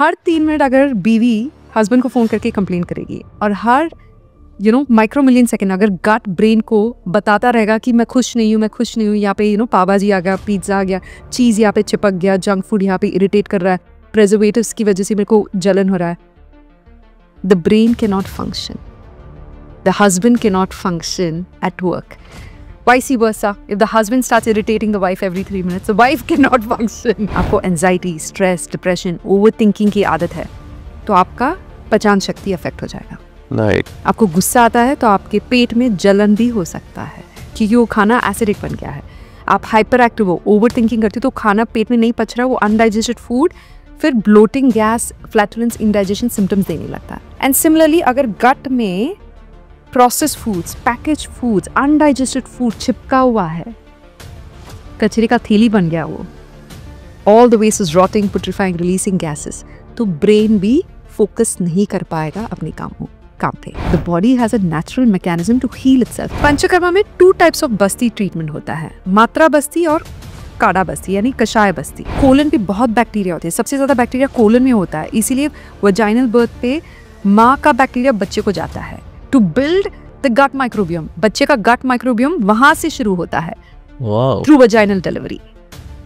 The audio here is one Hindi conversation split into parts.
हर तीन मिनट अगर बीवी हस्बैंड को फ़ोन करके कंप्लेन करेगी और हर you know micro million second अगर गट ब्रेन को बताता रहेगा कि मैं खुश नहीं हूँ, मैं खुश नहीं हूँ, यहाँ पे यू नो पावाजी आ गया पिज़्ज़ा आ गया चीज़ यहाँ पे चिपक गया जंक फ़ूड यहाँ पे इरिटेट कर रहा है प्रेजर्वेटिव्स की वजह से मेरे को जलन हो रहा है। The brain can not function the husband can not function at work vice versa. If the husband starts irritating the wife every three minutes the wife cannot function. आपको स्ट्रेस डिप्रेशन ओवर थिंकिंग की आदत है तो आपका पचान शक्ति अफेक्ट हो जाएगा। राइट आपको गुस्सा आता है तो आपके पेट में जलन भी हो सकता है क्योंकि वो खाना एसिडिक बन गया है। आप हाइपर एक्टिव हो ओवर थिंकिंग करते हो तो खाना पेट में नहीं पच रहा वो अनडाइजेस्टेड फ़ूड फिर bloating gas flatulence indigestion symptoms देने लगता है। एंड सिमिलरली अगर गट में process foods package foods undigested food चिपका हुआ है। कचरे का थैली बन गया वो। All the waste is rotting putrefying releasing gases तो ब्रेन भी फोकस नहीं कर पाएगा अपने कामों, काम पे। The body has a natural mechanism to heal itself Panchakarma में two types of basti treatment होता है। मात्रा बस्ती और काड़ा बस्ती, यानी कषाय बस्ती। कोलन पे बहुत बैक्टीरिया होते हैं। सबसे ज़्यादा बैक्टीरिया कोलन में होता है। इसीलिए वजाइनल बर्थ पे माँ का बैक्टीरिया बच्चे को जाता है। To build the gut microbiome बच्चे का गट माइक्रोबियम वहाँ से शुरू होता है। थ्रू वजाइनल डिलीवरी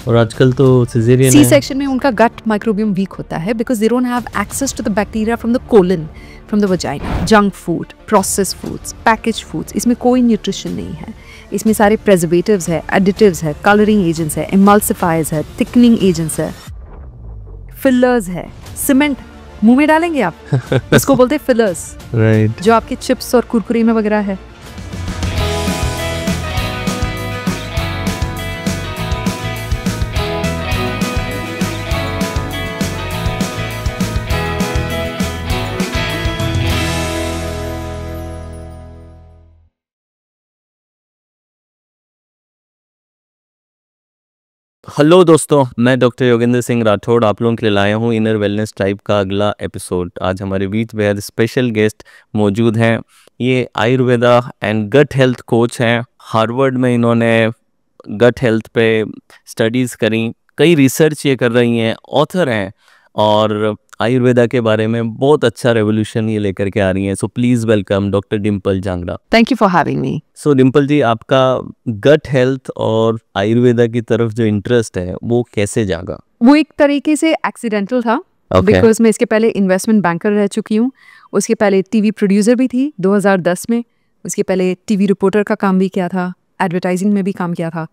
और आजकल तो सिजेरियन सी सेक्शन में उनका गट माइक्रोबियम वीक होता है because they don't have access to the bacteria from the colon from the vagina junk food process foods package foods इसमें कोई न्यूट्रिशन नहीं है। इसमें सारे प्रेजर्वेटिव्स है एडिटिव्स है कलरिंग एजेंट्स है इमल्सिफायर्स है थिकनिंग एजेंट्स है। फिलर्स है सीमेंट मुँह में डालेंगे आप? इसको बोलते हैं फिलर्स राइट जो आपके चिप्स और कुरकुरी में वगैरह है। हेलो दोस्तों, मैं डॉक्टर योगेंद्र सिंह राठौड़ आप लोगों के लिए लाया हूँ इनर वेलनेस टाइप का अगला एपिसोड आज हमारे बीच बेहद स्पेशल गेस्ट मौजूद हैं। ये Ayurveda and gut health coach हैं। हार्वर्ड में इन्होंने गट हेल्थ पे स्टडीज़ करी। कई रिसर्च ये कर रही हैं ऑथर हैं और आयुर्वेदा के बारे में बहुत अच्छा रेवोल्यूशन ये लेकर के आ रही हैं। So please welcome doctor Dimple Jangra thank you for having me so Dimple ji आपका गट हेल्थ और आयुर्वेदा की तरफ़ जो इंटरेस्ट है वो कैसे जागा? वो एक तरीके से एक्सीडेंटल था बिकॉज़ मैं इसके पहले इन्वेस्टमेंट बैंकर रह चुकी हूँ। उसके पहले टीवी प्रोड्यूसर भी थी 2010 में। उसके पहले टीवी रिपोर्टर का काम भी किया था एडवर्टाइजिंग में भी काम किया था।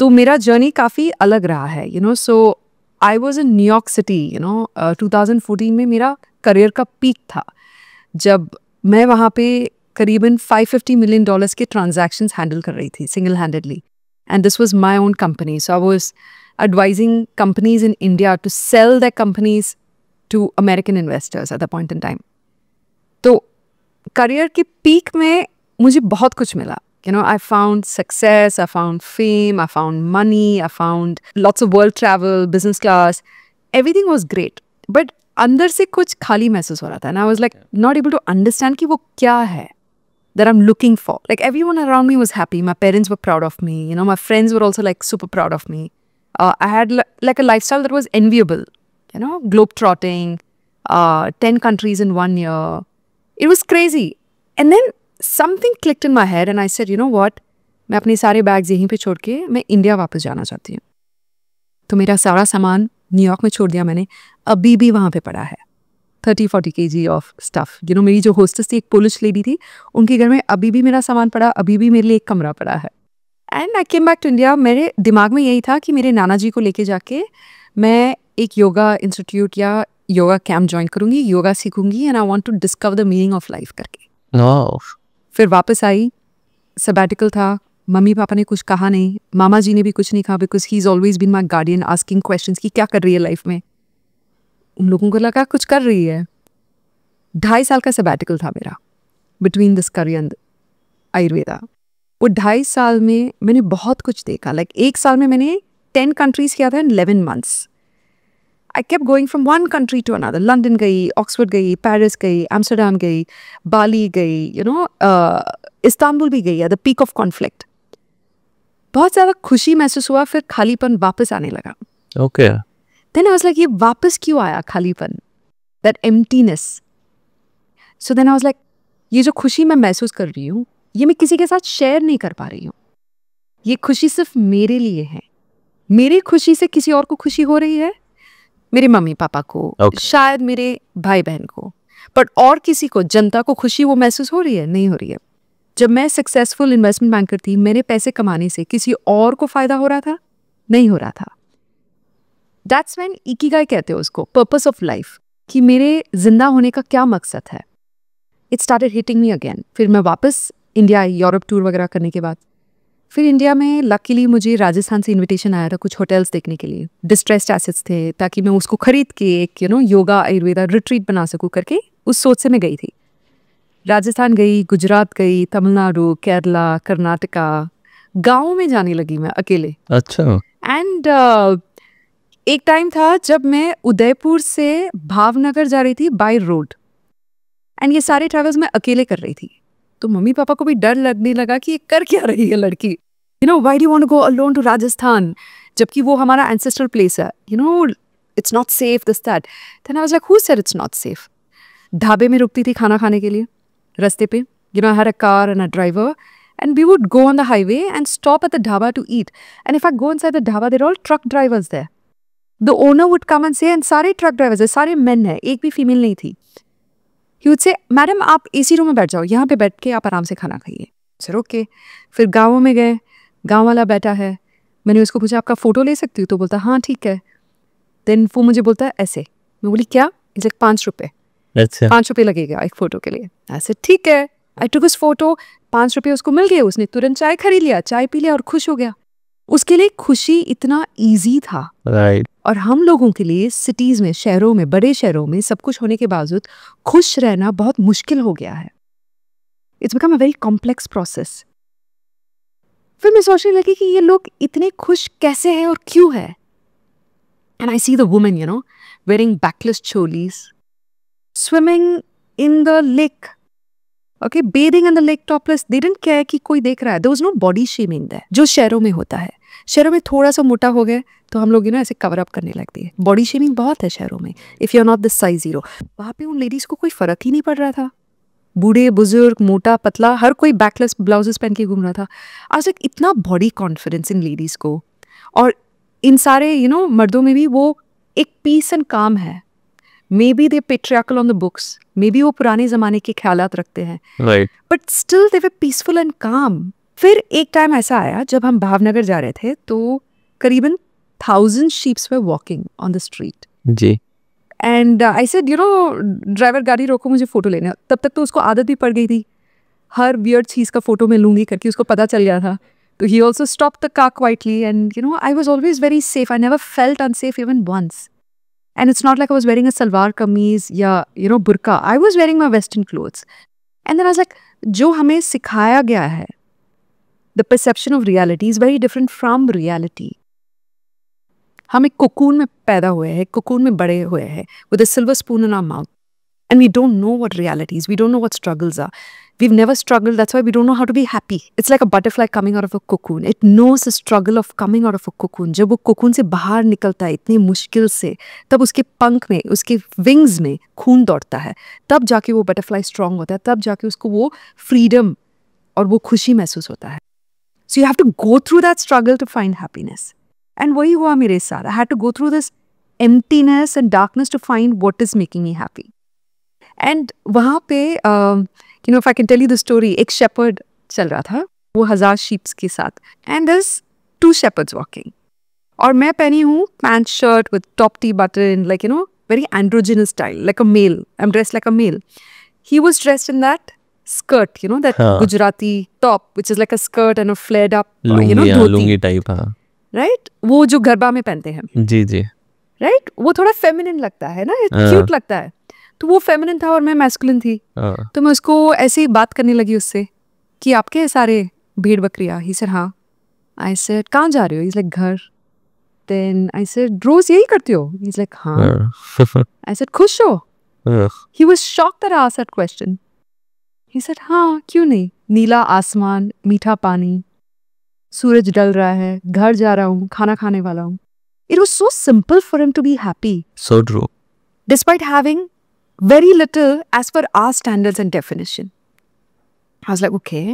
तो मेरा जर्नी काफ़ी अलग रहा है you know so I was in New York city you know two thousand fourteen में मेरा करियर का पीक था। जब मैं वहाँ पे करीबन 550 मिलियन डॉलर्स के ट्रांजैक्शंस हैंडल कर रही थी single handedly and this was my own company so I was advising companies in India to sell the companies to American investors at the point in time. तो करियर के पीक में मुझे बहुत कुछ मिला। You know I found success I found fame I found money I found lots of world travel business class everything was great but अंदर से कुछ खाली महसूस हो रहा था I was like not able to understand कि वो क्या है that I'm looking for. Like everyone around me was happy. My parents were proud of me. You know, my friends were also like super proud of me. Uh, I had li- like a lifestyle that was enviable. You know, globe trotting, uh, ten countries in one year. It was crazy. And then something clicked in my head, and I said, you know what? मैं अपने सारे बैग्स यहीं पे छोड़ के मैं इंडिया वापस जाना चाहती हूँ. तो मेरा सारा सामान न्यूयॉर्क में छोड़ दिया मैंने। अभी भी वहाँ पे पड़ा है। Thirty forty K G of stuff you know मेरी जो होस्टेस थी एक पोलिश लेडी थी उनके घर में अभी भी मेरा सामान पड़ा अभी भी मेरे लिए एक कमरा पड़ा है। And I came back to India मेरे दिमाग में यही था कि मेरे नाना जी को लेके जाके मैं एक योगा इंस्टीट्यूट या योगा कैंप ज्वाइन करूँगी yoga सीखूँगी and I want to discover the meaning of life करके। नो फिर वापस आई। सबैटिकल था। मम्मी पापा ने कुछ कहा नहीं। मामा जी ने भी कुछ नहीं कहा because he is always been my guardian asking question कि क्या कर रही है लाइफ में? उन लोगों को लगा कुछ कर रही है। ढाई साल का सबैटिकल था मेरा। Between this career and Ayurveda वो ढाई साल में मैंने बहुत कुछ देखा। लाइक like, एक साल में मैंने टेन कंट्रीज़ किया था in eleven months I kept going from one country to another London गई ऑक्सफोर्ड गई पेरिस गई एम्स्टरडेम गई बाली गई यू नो इस्तांबुल भी गई at the peak of conflict बहुत ज़्यादा खुशी महसूस हुआ फिर खालीपन वापस आने लगा। Okay then I was like ये वापस क्यों आया खालीपन? That emptiness so then I was like ये जो खुशी मैं महसूस कर रही हूँ ये मैं किसी के साथ शेयर नहीं कर पा रही हूँ। ये खुशी सिर्फ़ मेरे लिए है। मेरी खुशी से किसी और को खुशी हो रही है? मेरे मम्मी पापा को Okay. शायद मेरे भाई बहन को। बट और किसी को जनता को खुशी वो महसूस हो रही है? नहीं हो रही है। जब मैं सक्सेसफुल इन्वेस्टमेंट बैंकर थी मेरे पैसे कमाने से किसी और को फ़ायदा हो रहा था? नहीं हो रहा था। दैट्स वैन इकीगाई कहते हो उसको पर्पस ऑफ़ लाइफ कि मेरे ज़िंदा होने का क्या मकसद है? It started hitting me again फिर मैं वापस इंडिया यूरोप टूर वगैरह करने के बाद। फिर इंडिया में लकीली मुझे राजस्थान से इनविटेशन आया था कुछ होटल्स देखने के लिए। डिस्ट्रेस्ड एसेट्स थे ताकि मैं उसको खरीद के एक you know yoga Ayurveda retreat बना सकूँ करके उस सोच से मैं गई थी। राजस्थान गई गुजरात गई तमिलनाडु केरला कर्नाटका गाँव में जाने लगी मैं अकेले। अच्छा। एंड uh, एक टाइम था जब मैं उदयपुर से भावनगर जा रही थी बाय रोड एंड ये सारे ट्रैवल्स मैं अकेले कर रही थी। तो मम्मी पापा को भी डर लगने लगा कि ये कर क्या रही है लड़की? You know why do want go alone to Rajasthan जबकि वो हमारा एंसेस्ट्रल प्लेस है you know it's not safe this that then I was like who said it's not safe ढाबे में रुकती थी खाना खाने के लिए रास्ते पे you know I had a car and a driver and we would go on the highway and stop at the dhaba to eat. And if I go inside the dhaba, they're all truck drivers there. The owner would come and say, and सारे truck drivers है, सारे men हैं, एक भी female नहीं थी. He would say, मैडम आप एसी रूम में बैठ जाओ, यहाँ पे बैठ के आप आराम से खाना खाइए. Sir okay. फिर गाँव में गए, गाँव वाला बैठा है. मैंने उसको पूछा आपका फ़ोटो ले सकती हूँ? तो बोलता हाँ ठीक है. देन वो मुझे बोलता है ऐसे. मैं बोली क्या? इज़ लाइक पाँच रुपये. अच्छा। पाँच रुपये लगेगा एक फ़ोटो के लिए। ऐसे ठीक है। आई टुक उस फ़ोटो पाँच रुपये उसको मिल गए। उसने तुरंत चाय खरीद लिया। चाय पी लिया और खुश हो गया। उसके लिए खुशी इतना इजी था। राइट और हम लोगों के लिए सिटीज़ में शहरों में बड़े शहरों में सब कुछ होने के बावजूद खुश रहना बहुत मुश्किल हो गया है। It's become a very complex process फिर मैं सोचने लगी कि ये लोग इतने खुश कैसे हैं और क्यों है? And I see the women you know wearing backless cholis swimming in the lake okay bathing in the lake topless they didn't care कि कोई देख रहा है। There was no body shaming that जो शहरों में होता है। शहरों में थोड़ा सा मोटा हो गए तो हम लोग यू नो ऐसे कवर अप करने लगते हैं। बॉडी शेमिंग बहुत है शहरों में if you are not this size zero वहाँ पे उन लेडीज़ को कोई फ़र्क ही नहीं पड़ रहा था। बूढ़े बुज़ुर्ग मोटा पतला हर कोई बैकलेस ब्लाउजेस पहन के घूम रहा था। आज तक इतना बॉडी कॉन्फिडेंस इन लेडीज़ को। और इन सारे यू नो मर्दों में भी वो एक पीस एंड काम है। Maybe they patriarchal on the books maybe वो पुराने ज़माने के ख्याल रखते हैं। But still they were peaceful and calm फिर एक टाइम ऐसा आया जब हम भावनगर जा रहे थे तो करीबन thousand sheeps were walking on the street ji. And I said you know driver गाड़ी रोको, मुझे फ़ोटो लेने तब तक तो उसको आदत भी पड़ गई थी। हर वियर्ड चीज़ का फ़ोटो मैं लूँगी करके उसको पता चल गया था। तो he also stop the car quietly and you know I was always very safe I never felt unsafe even once and it's not like I was wearing a salwar kameez या you know burqa I was wearing my western clothes and then आज लाइक जो हमें सिखाया गया है the perception of reality is very different from reality हम एक कोकून में पैदा हुए हैं कोकून में बड़े हुए हैं with a silver spoon in our mouth and we don't know what realities we don't know what struggles are we never struggle that's why we don't know how to be happy it's like a butterfly coming out of a cocoon it knows a struggle of coming out of a cocoon जब वो कुकून से बाहर निकलता है, इतनी मुश्किल से, तब उसके पंख में, उसके विंग्स में खून दौड़ता है. तब जाके वो बटरफ्लाई स्ट्रांग होता है, तब जाके उसको वो फ्रीडम और वो खुशी महसूस होता है. So you have to go through that struggle to find happiness and वही हुआ मेरे साथ। I had to go through this emptiness and darkness to find what is making me happy. And वहाँ पे you know if I can tell you the story एक शेपर्ड चल रहा था वो हज़ार शीप्स के साथ। एंड दस टू शेपर्ड्स वॉकिंग और मैं पहनी हूँ pant shirt with top T button like you know very androgynous style like a male I am dress like a male he was dressed in that skirt you know that gujarati top which is like a skirt and a flared up uh, you know हाँ, dhoti लुंगी टाइप right? वो जो गरबा में पहनते हैं जी जी। राइट वो थोड़ा फेमिनिन लगता है ना? हाँ। क्यूट लगता है। तो वो फेमिनिन था और मैं मैस्कुलिन थी। हाँ। तो मैं उसको ऐसे ही बात करने लगी उससे कि आपके हैं सारे भेड़ बकरियाँ? ही सर हाँ. आई सेड कहाँ जा रहे हो? इज़ लाइक घर. देन आई सेड रोज यही करते हो? इज़ लाइक हाँ. हाँ। आई सेड खुश हो? हाँ, he was shocked that I asked that question he said हाँ क्यों नहीं? नीला आसमान मीठा पानी सूरज डल रहा है घर जा रहा हूँ खाना खाने वाला हूँ। It was so simple for them to be happy so true despite having very little as per our standards and definition I like okay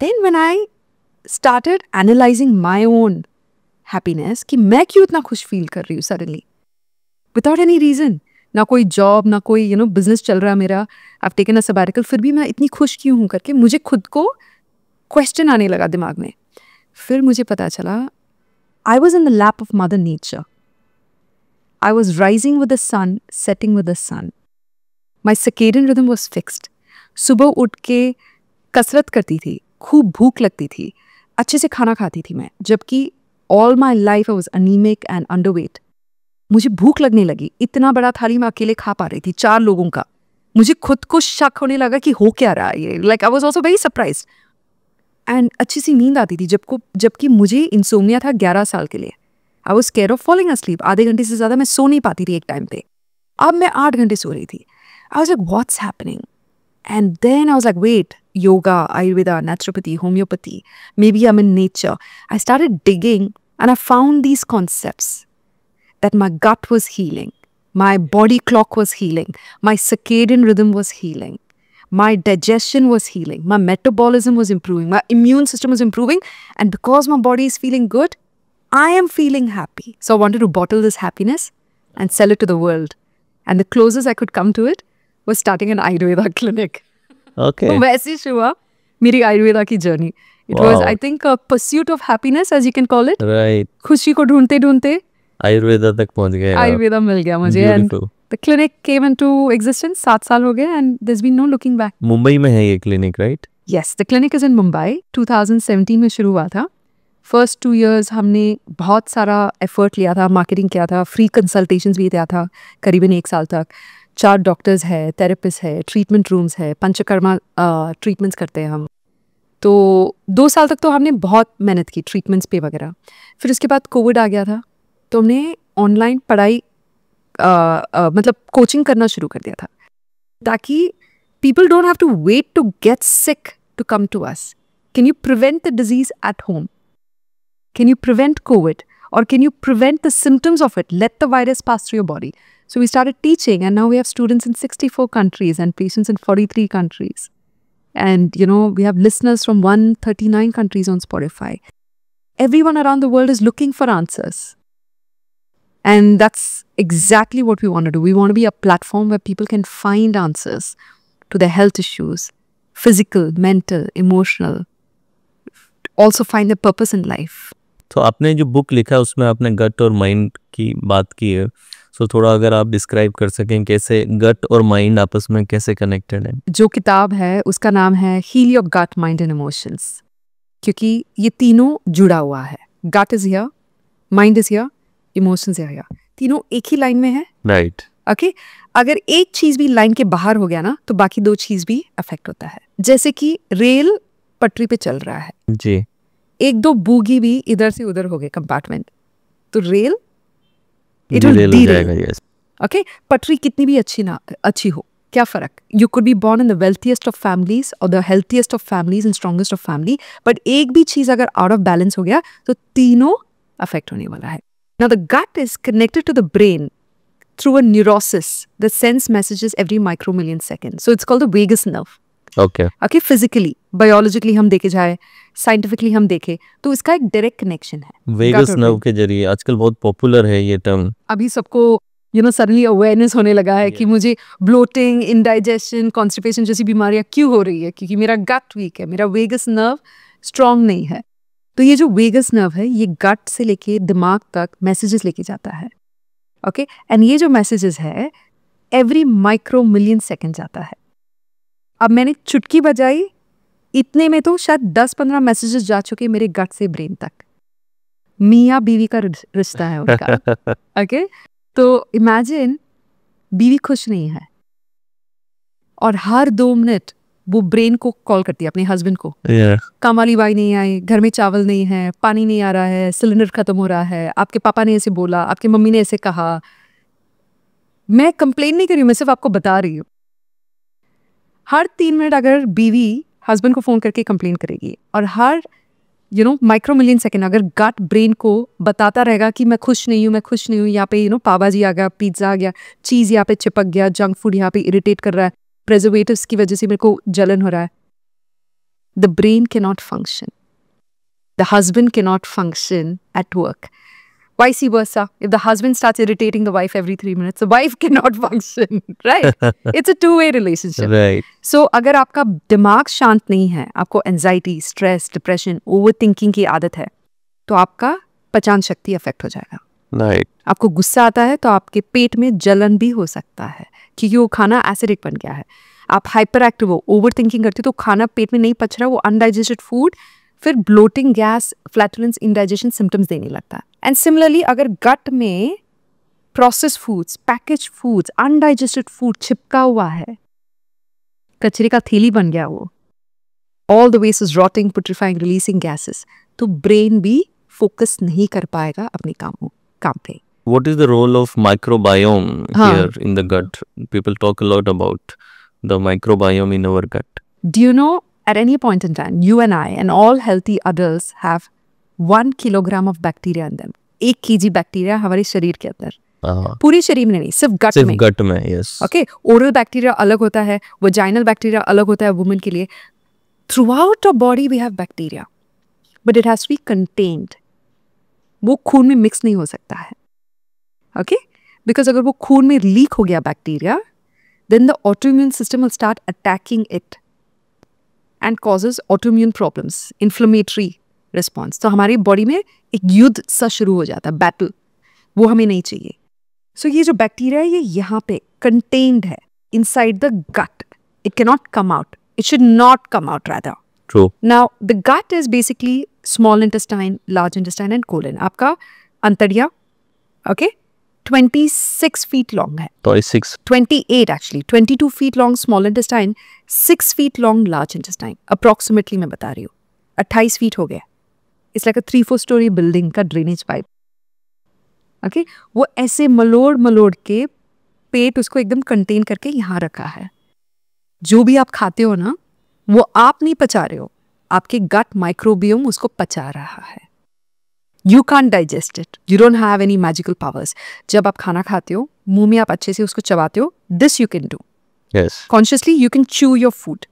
then when I started analyzing my own happiness कि मैं क्यों इतना खुश फील कर रही हूँ सडनली विदाउट एनी रीजन ना कोई जॉब ना कोई यू नो बिज़नेस चल रहा है मेरा। आप टेकन अ सबारिकल फिर भी मैं इतनी खुश क्यों हूँ करके मुझे खुद को क्वेश्चन आने लगा दिमाग में। फिर मुझे पता चला I was in the lap of mother nature I was rising with the sun setting with the sun my circadian rhythm was fixed सुबह उठ के कसरत करती थी, खूब भूख लगती थी, अच्छे से खाना खाती थी मैं, जबकि all my life I was anaemic and underweight मुझे भूख लगने लगी, इतना बड़ा थाली मैं अकेले खा पा रही थी, चार लोगों का। मुझे खुद को शक होने लगा कि हो क्या रहा है ये। Like I was also very surprise and अच्छी सी नींद आती थी जबको, जबकि मुझे इंसोमिया था ग्यारह साल के लिए। I was care of falling asleep आधे घंटे से ज़्यादा मैं सो नहीं पाती थी एक टाइम पर अब मैं आठ घंटे सो रही थी। I was like what's happening and then I was like wait yoga Ayurveda naturopathy homeopathy maybe I mean nature I started digging and I found these concept that my gut was healing my body clock was healing my circadian rhythm was healing my digestion was healing, my metabolism was improving, my immune system was improving. And because my body is feeling good, I am feeling happy. So I wanted to bottle this happiness and sell it to the world. And the closest I could come to it was starting an Ayurveda clinic. Okay. तो वैसे ही हुआ मेरी आयुर्वेदा की journey it was Wow. I think pursuit of happiness as you can call it Right. खुशी को ढूंढते ढूंढते आयुर्वेदा तक पहुंच गए आप। आयुर्वेदा मिल गया मुझे and Beautiful. the clinic came into existence सात साल हो गए and there been no looking back Mumbai में है ये clinic right yes the clinic is in Mumbai 2017 में शुरू हुआ था। फ़र्स्ट टू इयर्स हमने बहुत सारा एफर्ट लिया था मार्केटिंग किया था फ्री कंसल्टेशंस भी दिया था करीबन एक साल तक। चार डॉक्टर्स है थेरेपिस्ट है ट्रीटमेंट रूम्स है पंचकर्मा ट्रीटमेंट्स करते हैं हम। तो दो साल तक तो हमने बहुत मेहनत की ट्रीटमेंट्स पे वगैरह। फिर उसके बाद कोविड आ गया था। तो हमने ऑनलाइन पढ़ाई मतलब कोचिंग करना शुरू कर दिया था ताकि people don't have to wait to get sick to come to us. Can you prevent the disease at home? Can you prevent COVID? Or can you prevent the symptoms of it? Let the virus pass through your body. So we started teaching, and now we have students in 64 countries and patients in 43 countries. And, you know, we have listeners from 139 countries on Spotify. Everyone around the world is looking for answers. And that's exactly what we want to do. We want to be a platform where people can find answers to their health issues physical, mental, emotional, also find their purpose in life. तो आपने जो बुक लिखा है उसमें आपने गट और माइंड की बात की है सो थोड़ा अगर आप डिस्क्राइब कर सकें कैसे गट और माइंड आपस में कैसे कनेक्टेड है जो किताब है उसका नाम है heal your gut mind and emotions क्योंकि ये तीनों जुड़ा हुआ है gut is here mind is here Emotions here तीनों एक ही लाइन में है। Right right. Okay okay? अगर एक चीज़ भी लाइन के बाहर हो गया ना तो बाकी दो चीज़ भी अफेक्ट होता है। जैसे कि रेल पटरी पे चल रहा है। जी। एक दो बूगी भी इधर से उधर हो गए कंपार्टमेंट तो रेल इट विल ओके पटरी कितनी भी अच्छी ना अच्छी हो क्या फ़र्क? You could be born in the wealthiest of families or the healthiest of families and strongest of family but एक भी चीज़ अगर आउट ऑफ़ बैलेंस हो गया तो तीनों अफेक्ट होने वाला है। Now, the gut is connected to the brain through a neurosis that sends messages every micromillion seconds. So, it's called the vagus nerve. Okay Okay, physically, biologically हम देखे जाए साइंटिफिकली हम देखें तो इसका एक डायरेक्ट कनेक्शन है वेगस और नर्व के ज़रिए आजकल बहुत पॉपुलर है ये टर्म अभी सबको यू नो सडनली अवेयरनेस होने लगा है कि मुझे ब्लोटिंग इंडाइजेशन कॉन्स्टिपेशन जैसी बीमारियाँ क्यों हो रही है क्योंकि मेरा गट वीक है मेरा वेगस नर्व स्ट्रांग नहीं है तो ये जो वेगस नर्व है ये गट से लेके दिमाग तक मैसेजेस लेके जाता है। Okay okay? एंड ये जो मैसेजेस है एवरी माइक्रो मिलियन सेकेंड जाता है। अब मैंने चुटकी बजाई इतने में तो शायद दस पंद्रह मैसेजेस जा चुके मेरे गट से ब्रेन तक। मियाँ बीवी का रिश्ता है उनका। Okay okay? तो इमेजिन बीवी खुश नहीं है। और हर दो मिनट वो ब्रेन को कॉल करती है अपने हस्बैंड को। काम वाली बाई नहीं आई घर में चावल नहीं है पानी नहीं आ रहा है सिलेंडर खत्म हो रहा है आपके पापा ने ऐसे बोला आपकी मम्मी ने ऐसे कहा। मैं कंप्लेन नहीं कर रही हूँ मैं सिर्फ़ आपको बता रही हूँ। हर तीन मिनट अगर बीवी हस्बैंड को फ़ोन करके कंप्लेन करेगी और हर you know micro million second अगर गट ब्रेन को बताता रहेगा कि मैं खुश नहीं हूँ मैं खुश नहीं हूँ यहाँ पे यू नो पाबाजी आ गया पिज़्ज़ा आ गया चीज़ यहाँ पे चिपक गया जंक फ़ूड यहाँ पे इरिटेट कर रहा है। प्रेजर्वेटिव्स की वजह से मेरे को जलन हो रहा है। The brain can not function the husband can not function at work vice versa. If the husband starts irritating the wife every three minutes the wife cannot function right? It's a two-way relationship. Right so so, अगर आपका दिमाग शांत नहीं है आपको anxiety stress depression overthinking की आदत है तो आपका पचान शक्ति अफेक्ट हो जाएगा। राइट आपको गुस्सा आता है तो आपके पेट में जलन भी हो सकता है क्योंकि वो खाना एसिडिक बन गया है। आप हाइपर एक्टिव हो ओवर थिंकिंग करते हो तो खाना पेट में नहीं पच रहा, वो अनडाइजेस्टेड फ़ूड फिर bloating gas flatulence indigestion symptoms देने लगता। है एंड सिमिलरली अगर गट में process foods package foods undigested food छिपका हुआ है, कचरे का थैली बन गया वो all the waste is rotting putrefying releasing gases तो ब्रेन भी फोकस नहीं कर पाएगा अपने कामों काम पे what is the role of microbiome Huh. here in the gut people talk a lot about the microbiome in our gut Do you know at any point in time, you and I and all healthy adults have one kilogram of bacteria in them. एक केजी बैक्टीरिया हमारे शरीर के अंदर हाँ, पूरे शरीर में नहीं सिर्फ़ गट सिर्फ़ में गट में यस ओके ओरल बैक्टीरिया अलग होता है वजाइनल बैक्टीरिया अलग होता है वुमेन के लिए throughout a body we have bacteria but it has to be contained वो खून में मिक्स नहीं हो सकता है। ओके बिकॉज़ अगर वो खून में लीक हो गया bacteria then the autoimmune system will start attacking it and causes autoimmune problems inflammatory response तो हमारी बॉडी में एक युद्ध सा शुरू हो जाता है बैटल वो हमें नहीं चाहिए। सो so, ये जो बैक्टीरिया है ये यहाँ पे कंटेन्ड है inside the gut it can not come out it should not come out rather true Now, the gut is basically small intestine large intestine and colon आपका अंतरिया okay twenty six feet long है। Twenty eight actually twenty two feet long small intestine six feet long large intestine approximately मैं बता रही हूँ। अट्ठाईस फीट हो गया। It's like three four storey building का ड्रेनेज पाइप ओके वो ऐसे मलोड़ मलोड़ के पेट उसको एकदम कंटेन करके यहाँ रखा है। जो भी आप खाते हो ना वो आप नहीं पचा रहे हो। आपके गट माइक्रोबियम उसको पचा रहा है। You can digest it you don't have any magical powers जब आप खाना खाते हो मुँह में आप अच्छे से उसको चबाते हो this you can do yes consciously you can chew your food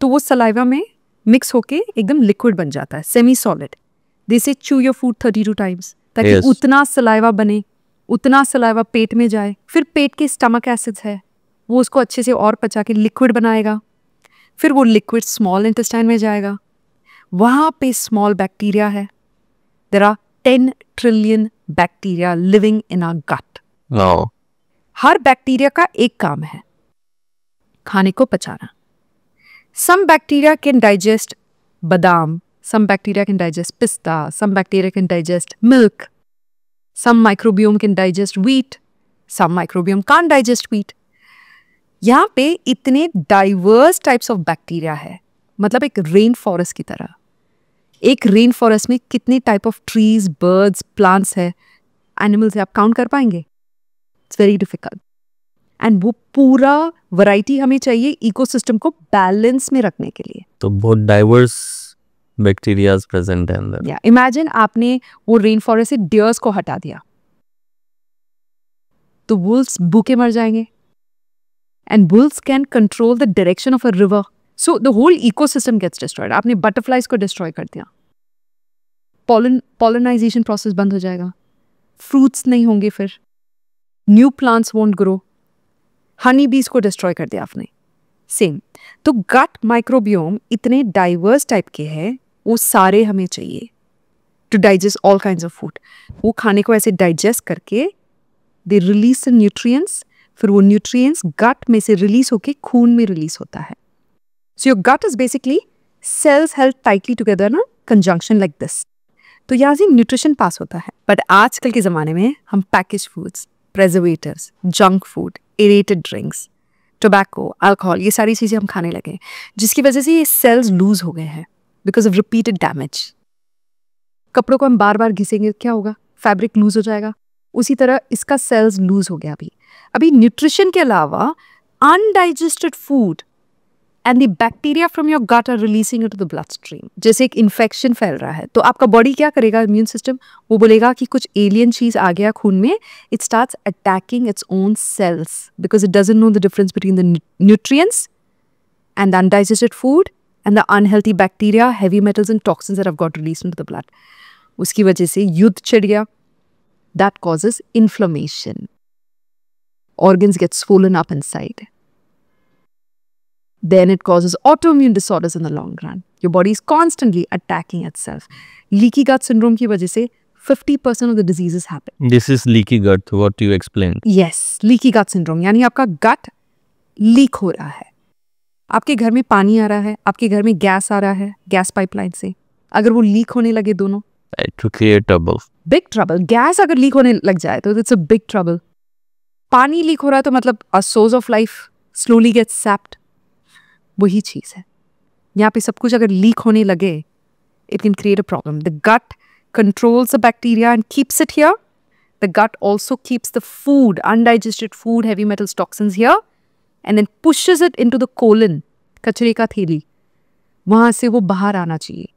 तो वो सलाइवा में मिक्स होके एकदम लिक्विड बन जाता है semi solid they say chew your food thirty two times ताकि Yes. उतना सलाइवा बने उतना सलाइवा पेट में जाए। फिर पेट के स्टमक एसिड्स है वो उसको अच्छे से और पचा के लिक्विड बनाएगा। फिर वो लिक्विड स्मॉल इंटेस्टाइन में जाएगा। वहाँ पे स्मॉल बैक्टीरिया है। There are ten trillion bacteria living in our gut her bacteria का एक काम है। खाने को पचाना। Some bacteria can digest badam some bacteria can digest pista some bacteria can digest milk some microbiome can digest wheat some microbiome can digest wheat यहाँ पे इतने डाइवर्स टाइप्स ऑफ़ बैक्टीरिया है। मतलब एक रेन फॉरेस्ट की तरह। एक रेन फॉरेस्ट में कितने type of trees birds plants है एनिमल्स है आप काउंट कर पाएँगे? इट्स वेरी डिफ़िकल्ट एंड वो पूरा वैरायटी हमें चाहिए इकोसिस्टम को बैलेंस में रखने के लिए। तो बहुत डाइवर्स बैक्टीरियाज प्रेजेंट है अंदर। या इमेजिन आपने वो रेन फॉरेस्ट से डियर्स को हटा दिया। तो वुल्स भूखे मर जाएँगे। And wolves can control the direction of a river so the whole ecosystem gets destroyed आपने बटरफ्लाइज को डिस्ट्रॉय कर दिया। पॉलन पॉलिनाइजेशन प्रोसेस बंद हो जाएगा। फ्रूट्स नहीं होंगे फिर। New plants won't grow honey bees को डिस्ट्रॉय कर दिया आपने। सेम तो गट माइक्रोबियोम इतने डाइवर्स टाइप के हैं, वो सारे हमें चाहिए to digest all kind of food वो खाने को ऐसे डाइजेस्ट करके दे रिलीज़ न्यूट्रिएंट्स फिर वो न्यूट्रिएंट्स गट में से रिलीज़ होके खून में रिलीज़ होता है। So your gut is basically cells health tightly together ना कंजंक्शन लाइक दिस तो यहाँ से न्यूट्रिशन पास होता है। बट आजकल के ज़माने में हम package foods preservatives junk food aerated drinks tobacco alcohol ये सारी चीज़ें हम खाने लगे जिसकी वजह से ये सेल्स लूज हो गए हैं बिकॉज़ ऑफ़ रिपीटेड डैमेज कपड़ों को हम बार बार घिसेंगे, क्या होगा? फैब्रिक लूज हो जाएगा। उसी तरह इसका सेल्स लूज हो गया अभी। अभी न्यूट्रिशन के अलावा undigested food and the bacteria from your gut are releasing it to the blood stream जैसे एक इन्फेक्शन फैल रहा है तो आपका बॉडी क्या करेगा इम्यून सिस्टम वो बोलेगा कि कुछ एलियन चीज़ आ गया खून में it start attacking its own cells because it doesn't know the difference between the nutrients and the undigested food and the unhealthy bacteria, heavy metals and toxins that have got released into. उसकी वजह से युद्ध चढ़ गया that causes inflammation. Organs get swollen up inside. Then it causes autoimmune disorders in the long run. Your body is constantly attacking itself. Leaky gut syndrome की वजह से 50% of the diseases happen. This is leaky gut, what you explained. Yes, leaky gut syndrome यानी आपका gut लीक हो रहा है आपके घर में पानी आ रहा है आपके घर में गैस आ रहा है गैस पाइपलाइन से अगर वो लीक होने लगे दोनों It will create trouble. Big trouble gas अगर लीक होने लग जाए तो इट्स अ बिग ट्रबल पानी लीक हो रहा है तो मतलब a source of life slowly get sapped वही चीज़ है। यहाँ पे सब कुछ अगर लीक होने लगे it can create a problem the gut controls a bacteria and keeps it here the gut also keeps the food undigested food heavy metals toxin here and then pushes it into the colon कचरे का थैली। वहाँ से वो बाहर आना चाहिए।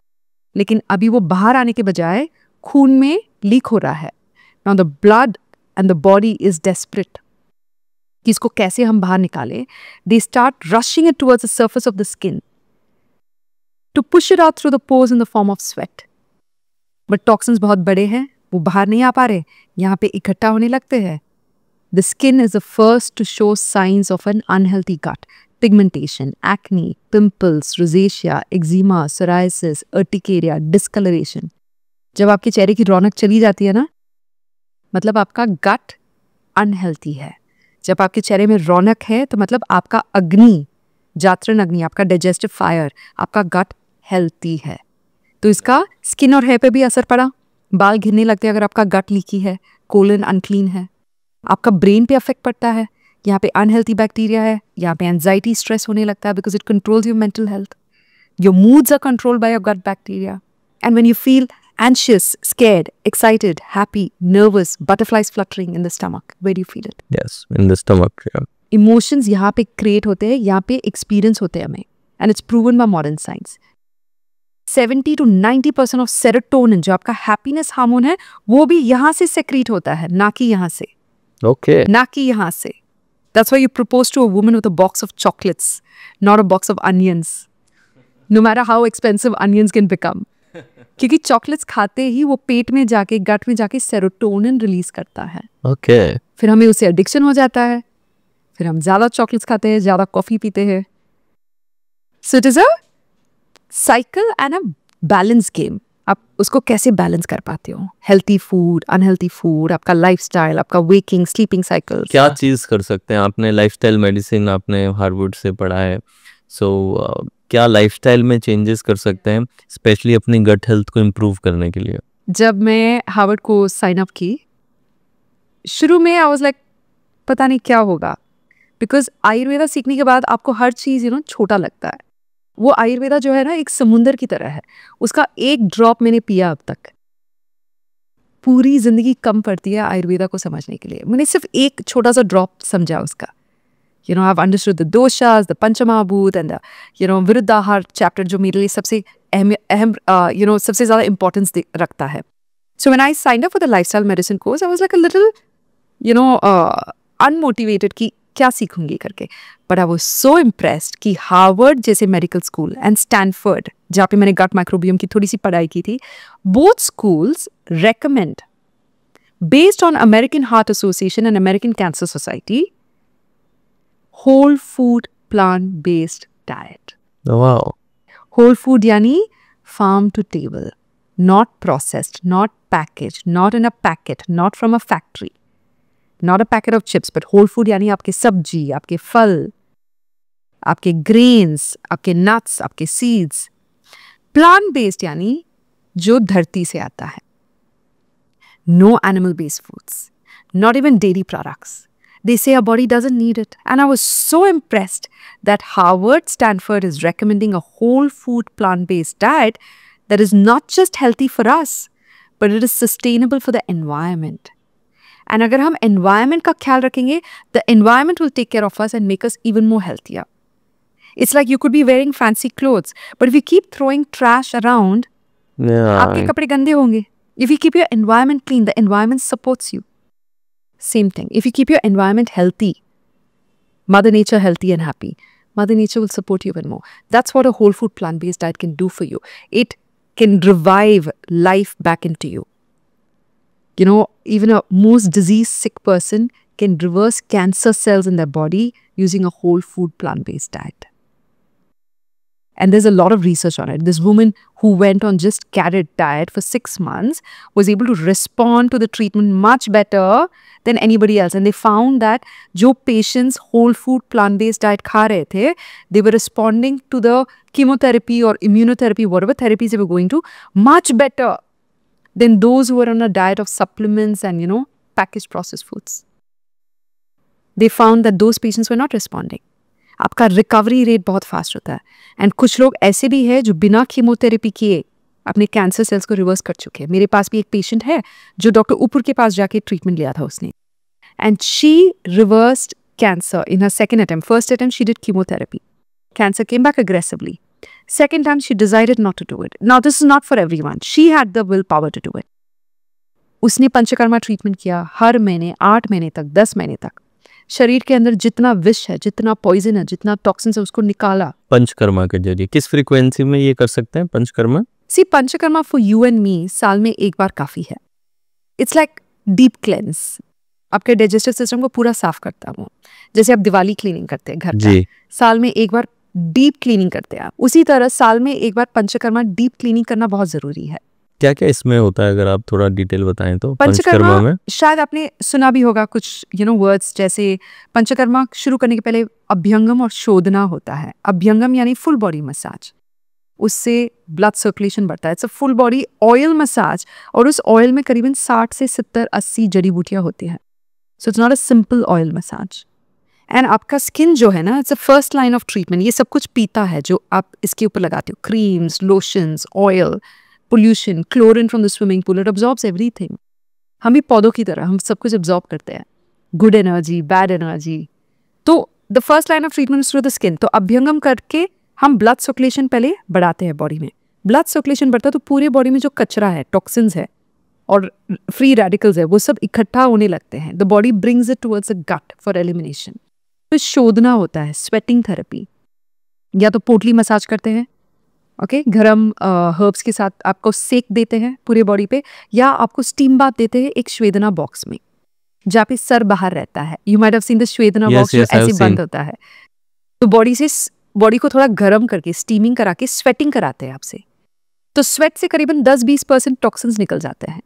लेकिन अभी वो बाहर आने के बजाय खून में लीक हो रहा है। Now the blood and the body is desperate कि इसको कैसे हम बाहर निकालें they start rushing it towards the surface of the skin to push it out through the pores in the form of sweat but toxins बहुत बड़े हैं वो बाहर नहीं आ पा रहे यहाँ पे इकट्ठा होने लगते हैं। The skin is the first to show signs of an unhealthy gut pigmentation, acne, pimples, rosacea, eczema, psoriasis, urticaria, discoloration. जब आपके चेहरे की रौनक चली जाती है ना मतलब आपका गट अनहेल्थी है। जब आपके चेहरे में रौनक है तो मतलब आपका अग्नि, जात्रण अग्नि, आपका डाइजेस्टिव फायर आपका गट हेल्थी है। तो इसका स्किन और हेयर पे भी असर पड़ा। बाल घिरने लगते हैं अगर आपका गट लीकी है कोलन अनक्लीन है। आपका ब्रेन पे अफेक्ट पड़ता है। यहाँ पे अनहेल्थी बैक्टीरिया है, यहाँ पे एनजाइटी स्ट्रेस होने लगता है because it controls your mental health your moods are control by your gut bacteria and when you feel anxious, scared, excited, happy, nervous, butterflies fluttering in the stomach. Where do you feel it? Yes, in the stomach. Yeah. Emotions यहाँ पे क्रिएट होते हैं यहाँ पे एक्सपीरियंस होते हैं हमें and it's proven by modern science 70 to 90 percent of serotonin जो आपका हैप्पीनेस हार्मोन है वो भी यहाँ से सेक्रीट होता है ना कि यहाँ से Okay. ना कि यहाँ से that's why you propose to a woman with a box of chocolates not a box of onions no matter how expensive onions can become क्योंकि चॉकलेट्स खाते ही वो पेट में जाके गट में जाके सेरोटोनिन रिलीज़ करता है। Okay Okay. फिर हमें उससे एडिक्शन हो जाता है। फिर हम ज़्यादा चॉकलेट्स खाते हैं ज़्यादा कॉफ़ी पीते हैं। So it is a cycle and a balance game आप उसको कैसे बैलेंस कर पाते हो? हेल्थी फ़ूड अनहेल्थी फ़ूड आपका लाइफस्टाइल आपका वेकिंग स्लीपिंग साइकिल क्या चीज़ कर सकते हैं? आपने लाइफस्टाइल मेडिसिन आपने हार्वर्ड से पढ़ा है। सो क्या लाइफस्टाइल में चेंजेस कर सकते हैं स्पेशली अपनी गट हेल्थ को इम्प्रूव करने के लिए? जब मैं हार्वर्ड को साइन अप की, शुरू में आई वाज लाइक पता नहीं क्या होगा। बिकॉज़ आयुर्वेदा सीखने के बाद आपको हर चीज़ यू नो छोटा लगता है। वो आयुर्वेदा जो है ना, एक समुंदर की तरह है। उसका एक ड्रॉप मैंने पिया अब तक। पूरी ज़िंदगी कम पड़ती है आयुर्वेदा को समझने के लिए। मैंने सिर्फ़ एक छोटा सा ड्रॉप समझा उसका। You know have understood the doshas the panchamahabhuta and you know viruddhahara chapter जो मेरे लिए सबसे अहम अहम यू नो सबसे ज़्यादा इंपॉर्टेंस रखता है। So when I signed up for the lifestyle medicine course I was like a little you know unmotivated कि क्या सीखूँगी करके। But I was so impressed कि हार्वर्ड जैसे मेडिकल स्कूल एंड स्टैनफर्ड जहाँ पे मैंने गट माइक्रोबियम की थोड़ी सी पढ़ाई की थी both schools recommend based on American Heart Association and American Cancer Society whole food plan based diet whole food यानी farm to table not processed not package not in a packet not from a factory not a packet of chips but whole food यानी आपके सब्ज़ी आपके फल आपके ग्रेन्स आपके नट्स आपके सीड्स प्लान बेस्ड यानी जो धरती से आता है. No animal based foods not even dairy products they say our body doesn't need it and i was so impressed that harvard stanford is recommending a whole food plant based diet that is not just healthy for us but it is sustainable for the environment and अगर हम एनवायरमेंट का ख्याल रखेंगे the environment will take care of us and make us even more healthier It's like you could be wearing fancy clothes, but if you keep throwing trash around, आपके Yeah. कपड़े गंदे होंगे. If you keep your environment clean, the environment supports you. Same thing. If you keep your environment healthy, Mother Nature healthy and happy, Mother Nature will support you even more. That's what a whole food plant based diet can do for you. It can revive life back into you. You know, even a most disease sick person can reverse cancer cells in their body using a whole food plant based diet. And there's a lot of research on it. This woman who went on just carrot diet for six months was able to respond to the treatment much better than anybody else. And they found that jo patients whole food plant-based diet kha rahe the, they were responding to the chemotherapy or immunotherapy, whatever therapies they were going to, much better than those who were on a diet of supplements and, you know, packaged processed foods. They found that those patients were not responding. आपका रिकवरी रेट बहुत फास्ट होता है। एंड कुछ लोग ऐसे भी है जो बिना कीमोथेरेपी किए अपने कैंसर सेल्स को रिवर्स कर चुके हैं। मेरे पास भी एक पेशेंट है जो डॉक्टर ऊपर के पास जाके ट्रीटमेंट लिया था उसने। And she reversed cancer in her second attempt first attempt she did chemotherapy cancer came back aggressively. Second time, she decided not to do it. Now, this is not for everyone. She had the willpower to do it. उसने पंचकर्मा ट्रीटमेंट किया हर महीने, आठ महीने तक, दस महीने तक। शरीर के अंदर जितना विष है जितना पॉइजन है जितना टॉक्सिन है उसको निकाला। पंचकर्मा के ज़रिए। किस फ्रीक्वेंसी में ये कर सकते हैं panchakarma? See panchakarma for you and me साल में एक बार काफ़ी है। इट्स लाइक डीप क्लेंस आपके डाइजेस्टिव सिस्टम को पूरा साफ़ करता हूँ जैसे आप दिवाली क्लीनिंग करते हैं घर का। जी। साल में एक बार डीप क्लीनिंग करते हैं आप। उसी तरह साल में एक बार पंचकर्मा डीप क्लीनिंग करना बहुत ज़रूरी है। क्या क्या इसमें होता है अगर आप थोड़ा डिटेल बताएँ तो? पंचकर्मा पंचकर्मा में? शायद आपने सुना भी होगा कुछ यू नो वर्ड्स जैसे पंचकर्मा शुरू करने के पहले अभ्यंगम और शोधना होता है। अभ्यंगम यानी फुल बॉडी मसाज उससे ब्लड सर्कुलेशन बढ़ता है। It's a full body oil massage और उस ऑयल में करीबन 60 से 70 80 जड़ी बूटियाँ होती हैं। So it's not a simple oil massage and आपका स्किन जो है ना it's a first line of treatment ये सब कुछ पीता है जो आप इसके ऊपर लगाते हो। Creams lotions oil pollution chlorine from the swimming pool it absorbs everything हम भी पौधों की तरह, हम सब कुछ ऑब्जॉर्ब करते हैं। गुड एनर्जी बैड एनर्जी तो the first line of treatment through the skin तो अभ्यंगम करके हम ब्लड सर्कुलेशन पहले बढ़ाते हैं बॉडी में। ब्लड सर्कुलेशन बढ़ता है तो पूरे बॉडी में जो कचरा है टॉक्सिन्स है, और फ्री रेडिकल्स है, वो सब इकट्ठा होने लगते हैं। The body brings it towards a gut for elimination फिर शोधना होता है स्वेटिंग थेरेपी या तो पोटली मसाज करते हैं ओके? okay, गरम हर्ब्स के साथ आपको सेक देते हैं पूरे बॉडी पे या आपको स्टीम बाथ देते हैं एक श्वेदना बॉक्स में जहाँ पे सर बाहर रहता है। You might have seen the swedana box जो ऐसे बंद होता है। तो बॉडी से बॉडी को थोड़ा गर्म करके स्टीमिंग करा के स्वेटिंग कराते हैं आपसे। तो स्वेट से करीबन 10-20 परसेंट टॉक्सिन्स निकल जाते हैं।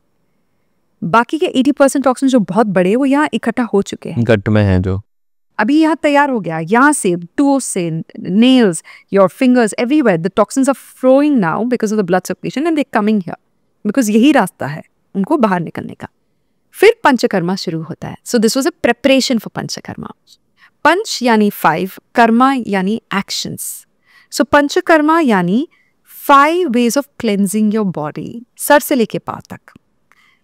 बाकी के 80 परसेंट टॉक्सिन जो बहुत बड़े वो यहाँ इकट्ठा हो चुके हैं। गट में है जो। अभी यहाँ तैयार हो गया। यहाँ से टू से nails your fingers everywhere the toxins are flowing now because of the blood circulation and they coming here because यही रास्ता है उनको बाहर निकलने का। फिर पंचकर्मा शुरू होता है। So this was a preparation for panchakarma. पंच यानी फाइव कर्मा यानी एक्शंस सो पंचकर्मा यानी five ways of cleansing your body sir से लेके पाँव तक।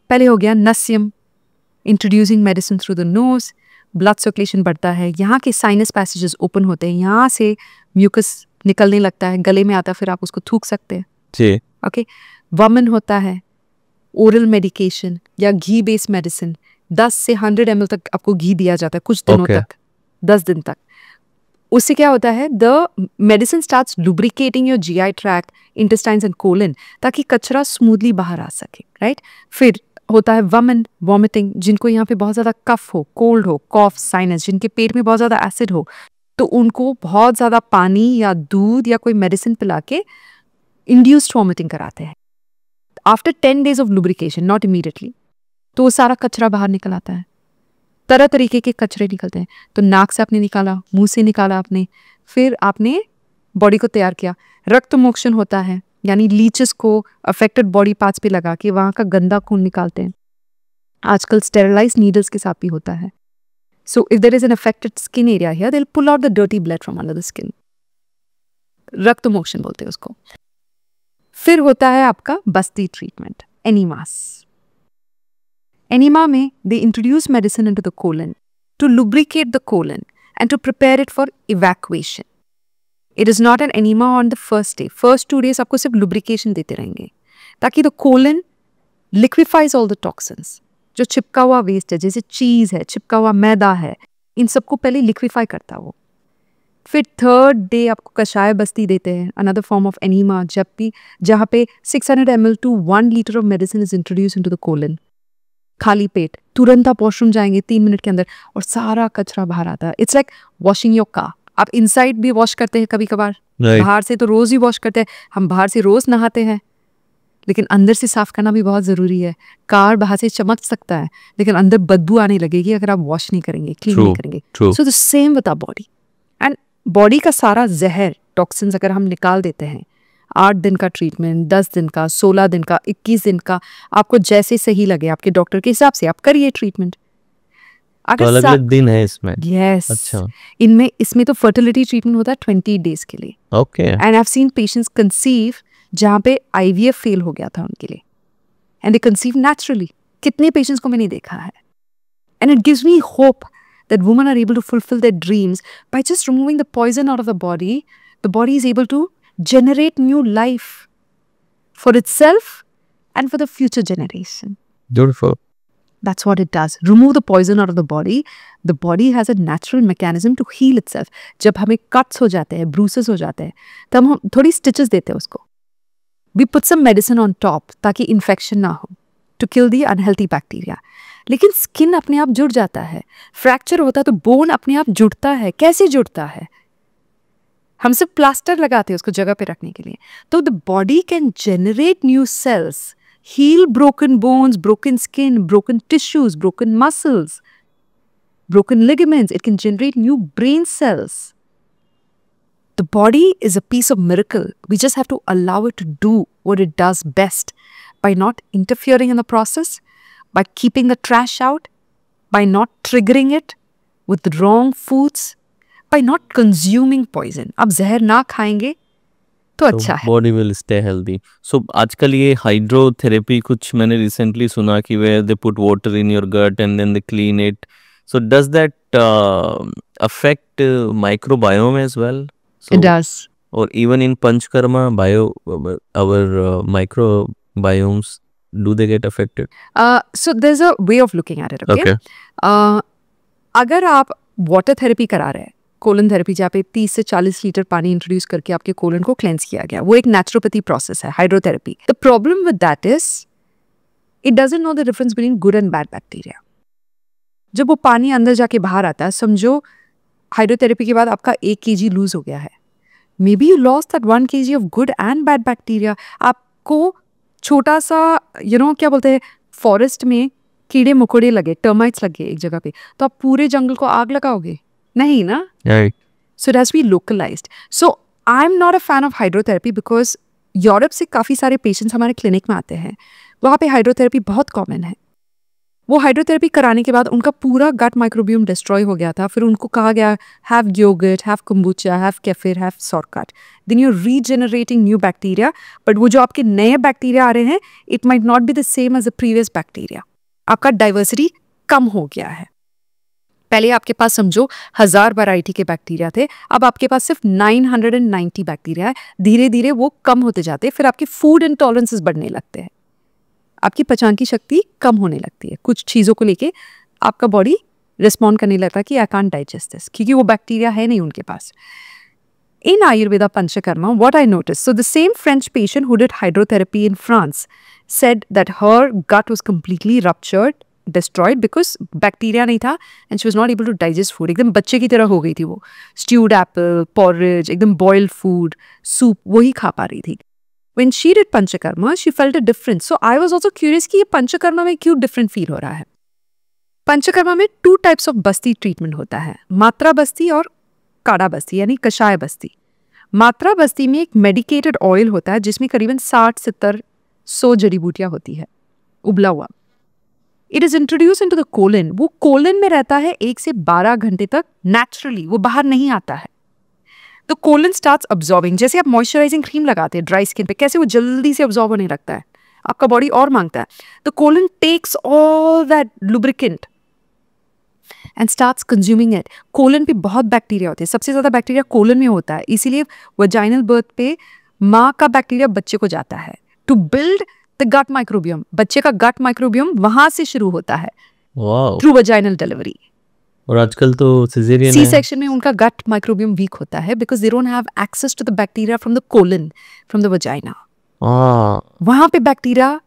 पहले हो गया nasyam. Introducing medicine through the nose blood circulation बढ़ता है यहाँ के साइनस पैसेजेस ओपन होते हैं यहाँ से म्यूकस निकलने लगता है गले में आता है फिर आप उसको थूक सकते हैं जी ओके वमन होता है ओरल मेडिकेशन या घी बेस्ड मेडिसिन 10 से 100 एम तक आपको घी दिया जाता है कुछ दिनों Okay. तक 10 दिन तक उससे क्या होता है the medicine start lubricating your G I tract intestines and colon ताकि कचरा स्मूथली बाहर आ सके राइट right? फिर होता है वमन वॉमिटिंग जिनको यहाँ पे बहुत ज़्यादा कफ हो कोल्ड हो कॉफ साइनस जिनके पेट में बहुत ज़्यादा एसिड हो तो उनको बहुत ज़्यादा पानी या दूध या कोई मेडिसिन पिला के इंड्यूस्ड वॉमिटिंग कराते हैं। After ten days of lubrication not immediately तो वो सारा कचरा बाहर निकल आता है। तरह तरीके के कचरे निकलते हैं। तो नाक से आपने निकाला, मुँह से निकाला आपने, फिर आपने बॉडी को तैयार किया। रक्त मोक्षण होता है। यानी लीचेस को अफेक्टेड बॉडी पार्ट्स पे लगा के वहाँ का गंदा खून निकालते हैं। आजकल स्टेरलाइज नीडल्स के साथ भी होता है। So if there is an affected skin area here they pull out the dirty blood from under the skin rakta mokshana बोलते हैं उसको। फिर होता है आपका बस्ती ट्रीटमेंट एनीमास एनीमा में they introduce medicine into the colon to lubricate the colon and to prepare it for evacuation it is not an enema on the first day first two days आपको सिर्फ़ लुब्रिकेशन देते रहेंगे, ताकि the colon liquefies all the toxins जो छिपका हुआ वेस्ट है, जैसे चीज़ है, छिपका हुआ मैदा है, इन सबको पहले लिक्विफाई करता वो। फिर थर्ड डे आपको कषाय बस्ती देते हैं अनदर फॉर्म ऑफ़ एनीमा जब भी, जहाँ पे 600 hundred M L to one litre of medicine is introduce into the colon खाली पेट, तुरंत आप वॉशरूम जाएँगे, तीन मिनट के अंदर, और सारा कचरा बाहर आता है। It's like washing your car आप इनसाइड भी वॉश करते हैं कभी कभार बाहर से तो रोज ही वॉश करते हैं। हम बाहर से रोज नहाते हैं। लेकिन अंदर से साफ़ करना भी बहुत ज़रूरी है। कार बाहर से चमक सकता है लेकिन अंदर बदबू आने लगेगी अगर आप वॉश नहीं करेंगे क्लीन नहीं करेंगे। So the same with our body and body का सारा जहर टॉक्सिन्स अगर हम निकाल देते हैं आठ दिन का ट्रीटमेंट दस दिन का सोलह दिन का इक्कीस दिन का आपको जैसे सही लगे आपके डॉक्टर के हिसाब से आप करिए ट्रीटमेंट तो अगर अलग सा- अलग दिन है इसमें यस अच्छा इनमें इसमें तो फर्टिलिटी ट्रीटमेंट होता है ट्वेंटी डेज़ के लिए okay and I seen patients conceive जहाँ पे आईवीएफ फेल हो गया था उनके लिए एंड दे कंसीव नेचुरली कितने पेशेंट्स को मैंने देखा है and it gives me hope that women are able to fulfill their dreams by just removing the poison out of the body the body is able to generate new life for itself and for the future generation beautiful that's what it does. Remove the poison out of the body. The body has a natural mechanism to heal itself. जब हमें cuts हो जाते हैं bruises हो जाते हैं तब हम थोड़ी stitches देते हैं उसको We put some medicine on top ताकि infection ना हो to kill the unhealthy bacteria. लेकिन स्किन अपने आप जुड़ जाता है फ्रैक्चर होता है तो बोन अपने आप जुड़ता है कैसे जुड़ता है हम सिर्फ़ प्लास्टर लगाते हैं उसको जगह पे रखने के लिए तो the body can generate new cells heal broken bones, broken skin, broken tissues, broken muscles, broken ligaments. It can generate new brain cells. The body is a piece of miracle. We just have to allow it to do what it does best by not interfering in the process, by keeping the trash out, by not triggering it with the wrong foods, by not consuming poison. Ab zehar na khayenge, तो अच्छा है। Body will stay healthy so आजकल ये हाइड्रोथेरेपी कुछ मैंने रिसेंटली सुना कि वे they put water in your gut and then they clean it so does that affect microbiome as well even in panchkarma bio our uh, microbiomes do they get affected? Uh, so there's a way of looking at it. Okay. okay. Uh, अगर आप वाटर थेरेपी करा रहे हैं कोलन थेरेपी जहाँ पे 30 से 40 लीटर पानी इंट्रोड्यूस करके आपके कोलन को क्लेंस किया गया। वो एक नेचुरोपैथी प्रोसेस है hydrotherapy the problem with that is it doesn't know the difference between good and bad bacteria जब वो पानी अंदर जाके बाहर आता है समझो हाइड्रोथेरेपी के बाद आपका एक के जी लूज हो गया है। Maybe you lose that one K G of good and bad bacteria आपको छोटा सा यू you नो know, क्या बोलते हैं फॉरेस्ट में कीड़े मकोड़े लगे टर्माइट्स लगे एक जगह पे तो आप पूरे जंगल को आग लगाओगे? नहीं ना? So has be localized so I am not a fan of hydrotherapy because Europe से काफ़ी सारे पेशेंट्स हमारे क्लिनिक में आते हैं। वहाँ पे हाइड्रोथेरेपी बहुत कॉमन है। वो हाइड्रोथेरेपी कराने के बाद उनका पूरा गट माइक्रोबियम डिस्ट्रॉय हो गया था। फिर उनको कहा गया have yogurt have kombucha have kefir have sauerkraut then you regenerating new bacteria but वो जो आपके नए बैक्टीरिया आ रहे हैं it might not be the same as a previous bacteria आपका डाइवर्सिटी कम हो गया है। पहले आपके पास समझो हज़ार वैरायटी के बैक्टीरिया थे अब आपके पास सिर्फ़ 990 बैक्टीरिया है। धीरे धीरे वो कम होते जाते हैं फिर आपके फ़ूड इंटॉलरेंसेस बढ़ने लगते हैं। आपकी पहचान की शक्ति कम होने लगती है। कुछ चीज़ों को लेके आपका बॉडी रिस्पॉन्ड करने लगता है कि आई कान डाइजेस्ट दिस क्योंकि वो बैक्टीरिया है नहीं उनके पास। In Ayurveda Panchakarma, what I noticed, so the same French patient who did hydrotherapy in France said that her gut was completely ruptured, destroyed because bacteria नहीं था and she was not able to digest food एकदम बच्चे की तरह हो गई थी वो। स्ट्यूड एप्पल पॉरिज एकदम बॉयल्ड फ़ूड सूप वही खा पा रही थी। When she did panchakarma she felt a difference so I was also curious कि ये पंचकर्मा में क्यों डिफरेंट फील हो रहा है? पंचकर्मा में two types of basti treatment होता है। मात्रा बस्ती और काड़ा बस्ती, यानी कषाय बस्ती। मात्रा बस्ती में एक मेडिकेटेड ऑयल होता है, जिसमें करीबन साठ, सत्तर, सौ जड़ी बूटियाँ होती है। उबला हुआ। It is introduce into the colon वो कोलन में रहता है एक से बारह घंटे तक नेचुरली वो बाहर नहीं आता है। तो कोलन स्टार्ट अब्जॉर्बिंग जैसे आप मॉइस्चराइजिंग क्रीम लगाते हैं ड्राई स्किन पे, कैसे वो जल्दी से अब्जॉर्ब होने लगता है? आपका बॉडी और माँगता है। तो colon takes all that lubricant and starts consuming it colon पे बहुत बैक्टीरिया होते हैं। सबसे ज़्यादा बैक्टीरिया कोलन में होता है। इसीलिए वजाइनल बर्थ पे माँ का बैक्टीरिया बच्चे को जाता है। To build the gut microbiome बच्चे का गट माइक्रोबियम वहाँ से शुरू होता है। थ्रू वजाइनल डिलीवरी और आजकल तो सिजेरियन सी सेक्शन में उनका गट माइक्रोबियम वीक होता है because they don't have access to the bacteria from the colon from the vagina वहाँ पे बैक्टीरिया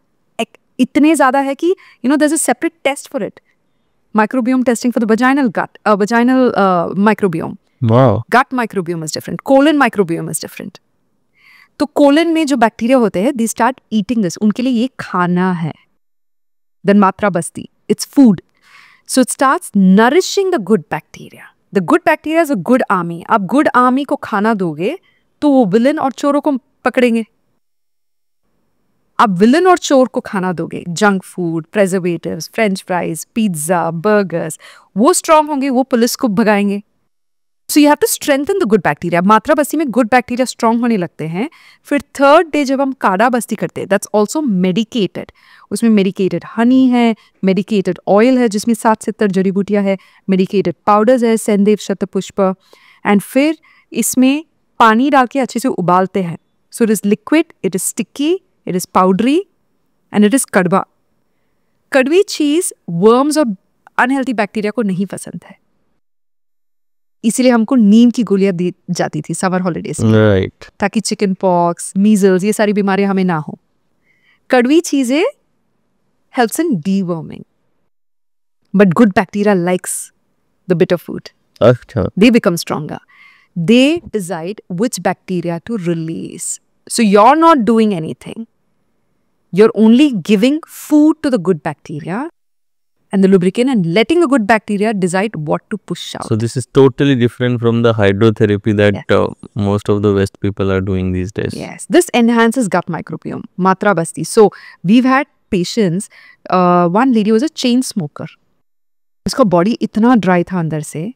इतने ज़्यादा है कि you know separate test for it. Microbiome testing for the vaginal gut uh, vaginal uh, microbiome. Wow gut microbiome is different. Colon microbiome is different. तो कोलन में जो बैक्टीरिया होते हैं दे स्टार्ट ईटिंग दिस उनके लिए ये खाना है। Then matra basti. It's food so it starts nourishing the good bacteria the good bacteria is a good army आप गुड आर्मी को खाना दोगे तो वो विलन और चोरों को पकड़ेंगे। आप विलन और चोर को खाना दोगे। Junk food preservatives french fries pizza burgers वो स्ट्रांग होंगे, वो पुलिस को भगाएँगे। So you have to strengthen the good bacteria matra basti में गुड बैक्टीरिया स्ट्रांग होने लगते हैं। फिर थर्ड डे जब हम काढ़ा बस्ती करते हैं दैट्स ऑल्सो मेडिकेटेड उसमें मेडिकेटेड हनी है मेडिकेटेड ऑयल है, जिसमें सात सत्तर जड़ी बूटियाँ है मेडिकेटेड पाउडर्स है सेंदेव शतपुष्प एंड फिर इसमें पानी डाल के अच्छे से उबालते हैं। So it is liquid it is sticky it is powdery and it is कड़वा। कड़वी चीज़ वर्म्स और अनहेल्थी बैक्टीरिया को नहीं पसंद है। इसीलिए हमको नीम की गोलियाँ दी जाती थी समर हॉलीडेज right. ताकि चिकन पॉक्स मीजल्स ये सारी बीमारियाँ हमें ना हो। कड़वी चीज़ें helps in deworming but good bacteria likes the bit of food they become stronger they decide which bacteria to release so you are not doing anything you are only giving food to the good bacteria and the lubricant and letting the good bacteria decide what to push out. So this is totally different from the hydrotherapy that uh, most of the West people are doing these days. Yes, this enhances gut microbiome, matra basti. So we've had patients. Uh, one lady was a chain smoker. उसका बॉडी इतना ड्राई था अंदर से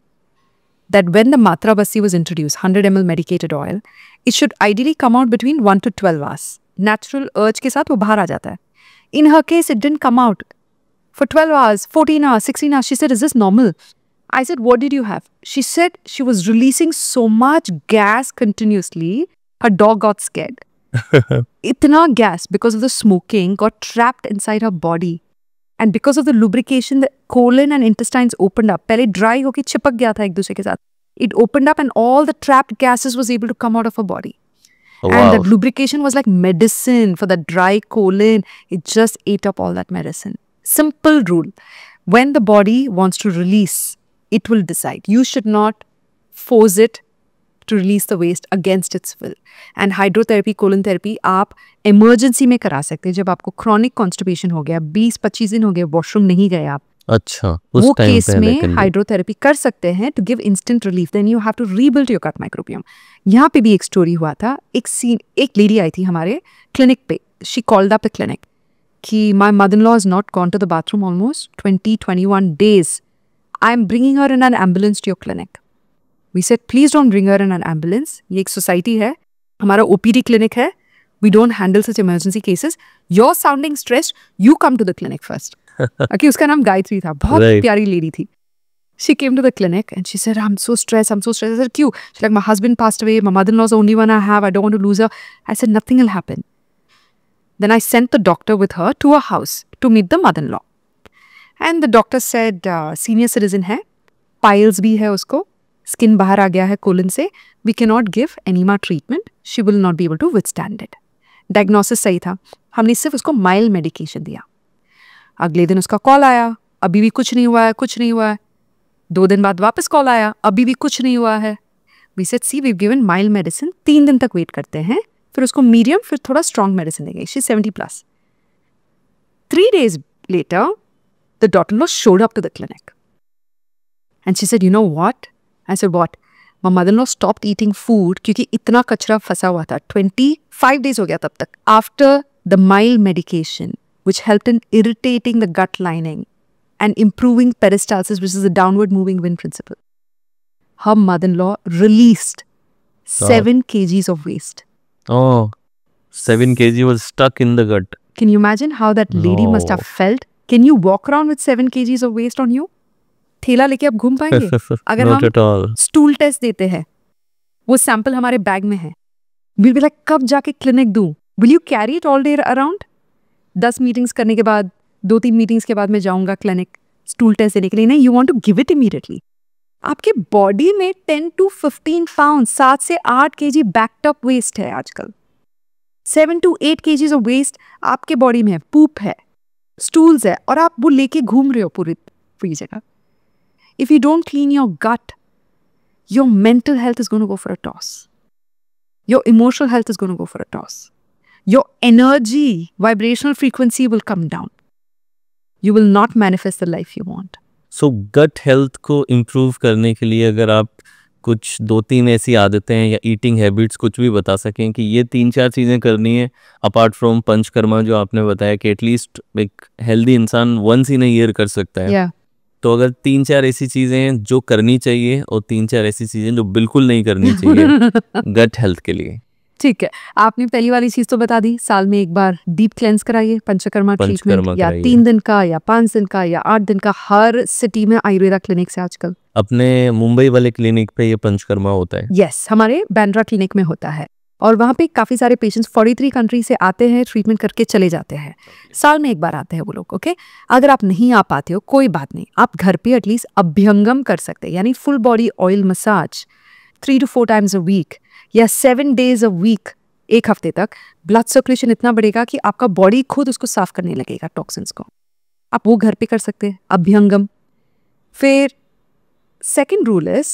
that when the matra basti was introduced, 100 ml medicated oil, it should ideally come out between 1 to 12 hours. Natural urge के साथ वो बाहर आ जाता है. In her case, it didn't come out for 12 hours, 14 hours, 16 hours. She said, Is this normal? I said, What did you have? She said she was releasing so much gas continuously, her dog got scared. Itna gas because of the smoking got trapped inside her body. And because of the lubrication, the colon and intestines opened up. पहले dry होके चिपक गया था एक दूसरे के साथ. It opened up and all the trapped gases was able to come out of her body. Oh, And wow. that lubrication was like medicine for the dry colon. It just ate up all that medicine. Simple rule. When the body wants to release, it will decide. You should not force it to release the waste against its will. And hydrotherapy, colon therapy, आप emergency में करा सकते हैं जब आपको chronic constipation हो गया 20-25 दिन हो गए वॉशरूम नहीं गए आप अच्छा उस वो टाइम केस पे में लेकिन हाइड्रोथेरेपी कर सकते हैं to give instant relief then you have to rebuild your gut microbiome यहाँ पे भी एक स्टोरी हुआ था एक सीन एक लेडी आई थी हमारे क्लिनिक पे she called up the clinic कि my mother law is not gone to the bathroom almost twenty twenty one days I am bringing her in an ambulance to your clinic we said please don't bring her in an ambulance ये एक सोसाइटी है हमारा ओपीडी क्लिनिक है we don't handle such emergency cases your sounding stress you come to the clinic first okay, उसका नाम गायत्री था बहुत Right. प्यारी लेडी थी she came to the clinic and she said i'm so stressed i'm so stressed i said q she's like my husband passed away my mother-in-law's the only one i have i don't want to lose her i said nothing will happen Then i sent the doctor with her to her house to meet the mother-in-law. And the doctor said uh, senior citizen है piles है उसको स्किन बाहर आ गया है कोलन से we can not give enema treatment she will not be able to withstand it diagnosis सही था हमने सिर्फ़ उसको माइल्ड मेडिकेशन दिया अगले दिन उसका कॉल आया अभी भी कुछ नहीं हुआ है कुछ नहीं हुआ है दो दिन बाद वापस कॉल आया अभी भी कुछ नहीं हुआ है we said see we given mild medicine तीन दिन तक वेट करते हैं फिर उसको मीडियम फिर थोड़ा स्ट्रॉन्ग मेडिसिन देंगे she seventy plus three days later the daughter law showed up to the clinic and she said you know what i said what my mother-in-law stopped eating food क्योंकि इतना कचरा फंसा हुआ था 25 days हो गया तब तक after the mild medication which helped in irritating the gut lining and improving peristalsis which is the downward moving wind principle her mother-in-law released 7 kgs of waste Oh 7 kg was stuck in the gut. Can you imagine how that lady no. must have felt? Can you walk around with 7 kgs of waste on you? ठेला लेके आप घूम पाएँगे? अगर Not हम. स्टूल टेस्ट देते हैं वो सैंपल हमारे बैग में है। विल बी लाइक कब जाके क्लिनिक दूँ? Will you carry it all day around दस मीटिंग्स करने के बाद दो तीन मीटिंग्स के बाद मैं जाऊँगा क्लिनिक स्टूल टेस्ट देने के लिए। नहीं you want to give it immediately आपके बॉडी में टेन टू फिफ्टीन पाउंड सात से आठ K G backed up waste है आजकल seven to eight K of waste आपके बॉडी में है पूप है स्टूल्स है और आप वो लेके घूम रहे हो पूरी पूरी जगह if you don't clean your gut health is going to go for a toss. Your emotional health is going to go for a toss. Your energy, vibrational frequency will come down. You will not manifest the life you want. So gut health को इम्प्रूव करने के लिए अगर आप कुछ दो तीन ऐसी आदतें या ईटिंग हैबिट्स कुछ भी बता सकें कि ये तीन चार चीज़ें करनी है अपार्ट फ्रॉम पंचकर्मा जो आपने बताया कि एटलीस्ट एक हेल्दी इंसान वंस इन ईयर कर सकता है Yeah. तो अगर तीन चार ऐसी चीज़ें हैं जो करनी चाहिए और तीन चार ऐसी चीज़ें जो बिल्कुल नहीं करनी चाहिए गट हेल्थ के लिए ठीक है। आपने पहली वाली चीज़ तो बता दी साल में एक बार डीप क्लेंस कराइए पंचकर्मा ट्रीटमेंट या तीन दिन का या पाँच दिन का या आठ दिन का हर सिटी में आयुर्वेदा क्लिनिक है आजकल। अपने मुंबई वाले क्लिनिक पे ये पंचकर्मा होता है। यस हमारे बैंड्रा क्लिनिक में होता है। और वहाँ पे काफ़ी सारे पेशेंट्स 43 कंट्री से आते हैं ट्रीटमेंट करके चले जाते हैं। साल में एक बार आते हैं वो लोग ओके अगर आप नहीं आ पाते हो कोई बात नहीं। आप घर पे एटलीस्ट अभ्यंगम कर सकते हैं। यानी full body oil massage three to four times a week या सेवन डेज़ अ वीक एक हफ़्ते तक ब्लड सर्कुलेशन इतना बढ़ेगा कि आपका बॉडी खुद उसको साफ़ करने लगेगा टॉक्सिन्स को। आप वो घर पे कर सकते हैं अभ्यंगम। फिर सेकेंड रूल इज़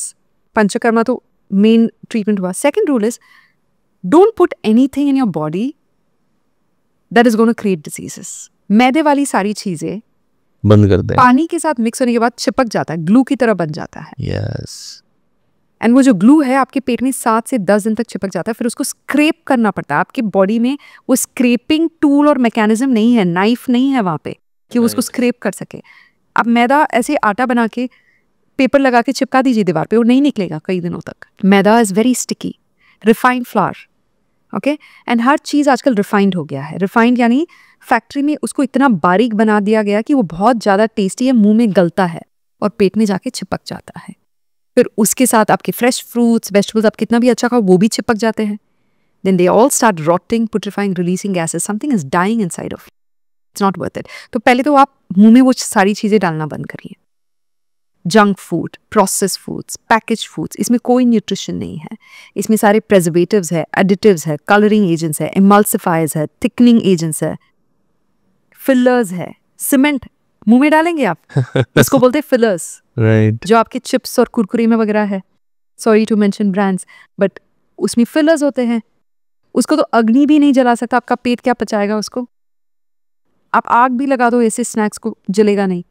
पंचकर्मा तो मेन ट्रीटमेंट हुआ। Second rule is don't put anything in your body that is going to create diseases मैदे वाली सारी चीज़ें बंद कर दें। पानी के साथ मिक्स होने के बाद चिपक जाता है ग्लू की तरह बन जाता है। यस एंड वो जो ग्लू है आपके पेट में सात से दस दिन तक चिपक जाता है फिर उसको स्क्रेप करना पड़ता है। आपके बॉडी में वो स्क्रेपिंग टूल और मैकेनिज्म नहीं है नाइफ नहीं है वहाँ पे कि वो उसको स्क्रेप कर सके। आप मैदा ऐसे आटा बना के पेपर लगा के चिपका दीजिए दीवार पे वो नहीं निकलेगा कई दिनों तक। Maida is very sticky refined flour okay and हर चीज़ आजकल रिफाइंड हो गया है। रिफाइंड यानी फैक्ट्री में उसको इतना बारीक बना दिया गया कि वो बहुत ज़्यादा टेस्टी है मुँह में गलता है और पेट में जाके चिपक जाता है। फिर उसके साथ आपके फ्रेश फ्रूट्स वेजिटेबल्स आप कितना भी अच्छा खाओ, वो भी चिपक जाते हैं। Then they all start rotting putrefying releasing gases something is dying inside of it's not worth it तो पहले तो आप मुँह में वो सारी चीज़ें डालना बंद करिए। Junk food process foods package foods इसमें कोई न्यूट्रिशन नहीं है। इसमें सारे प्रेजर्वेटिव्स है एडिटिव्स है कलरिंग एजेंट्स है इमल्सिफायर्स है थिकनिंग एजेंट्स है फिलर्स है सीमेंट मुँह में डालेंगे आप? इसको बोलते हैं फिलर्स राइट जो आपके चिप्स और कुरकुरे में वगैरह है। Sorry to mention brands but उसमें फिलर्स होते हैं। उसको तो अग्नि भी नहीं जला सकता आपका पेट क्या पचाएगा उसको? आप आग भी लगा दो ऐसे स्नैक्स को जलेगा नहीं।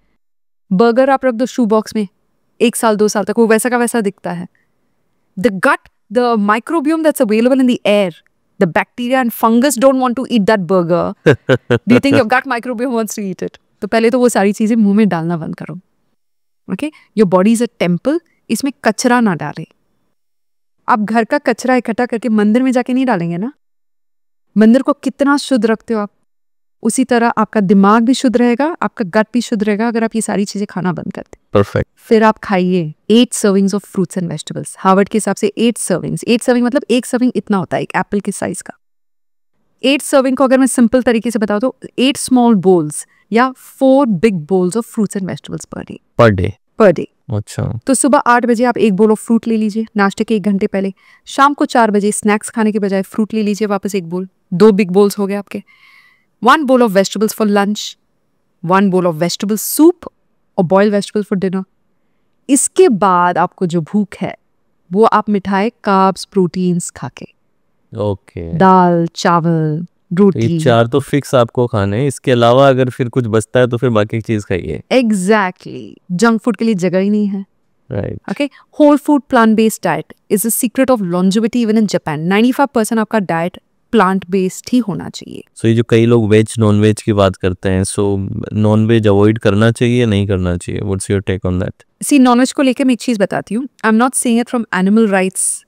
बर्गर आप रख दो शू बॉक्स में एक साल दो साल तक वो वैसा का वैसा दिखता है। The gut the microbiome that's available in the air the bacteria and fungus don't want to eat that burger do think your gut microbiome wants to eat it तो पहले तो वो सारी चीज़ें मुँह में डालना बंद करो। Okay your body is a temple इसमें कचरा ना डालें। आप घर का कचरा इकट्ठा करके मंदिर में जाके नहीं डालेंगे ना? मंदिर को कितना शुद्ध रखते हो आप? उसी तरह आपका दिमाग भी शुद्ध रहेगा आपका गट भी शुद्ध रहेगा अगर आप ये सारी चीज़ें खाना बंद करते परफेक्ट फिर आप खाइए eight servings of fruits and vegetables Harvard के हिसाब से एट सर्विंग्स एट सर्विंग मतलब एक सर्विंग इतना होता है एक एप्पल के साइज़ का। एट सर्विंग को अगर मैं सिंपल तरीके से बताऊँ तो एट स्मॉल बोल्स या four big bowls of fruits and vegetables per day per day per day अच्छा। तो सुबह आठ बजे आप एक बोल ऑफ़ फ्रूट ले लीजिए नाश्ते के एक घंटे पहले। शाम को चार बजे स्नैक्स खाने के बजाय फ्रूट ले लीजिए वापस एक बोल दो बिग बोल्स हो गए आपके। One bowl of vegetables for lunch one bowl of vegetable soup और बॉयल वेजिटेबल फॉर डिनर इसके बाद आपको जो भूख है वो आप मिठाई काब्स प्रोटीन्स खा के ओके दाल चावल तो ये रोटी चार तो फिक्स आपको खाने हैं। इसके अलावा अगर फिर कुछ बचता है तो फिर बाकी चीज़ खाइए। एग्जैक्टली जंक फ़ूड के लिए जगह ही नहीं है। Right Okay, whole food plant based diet is the secret of longevity even in Japan. 95% आपका डाइट प्लांट बेस्ड ही होना चाहिए। सो ये जो कई लोग वेज नॉन वेज की बात करते हैं सो नॉन वेज अवॉइड करना चाहिए या नहीं करना चाहिए? What's your take on that see non veg को लेकर मैं एक चीज़ बताती हूँ। I am not saying it from animal rights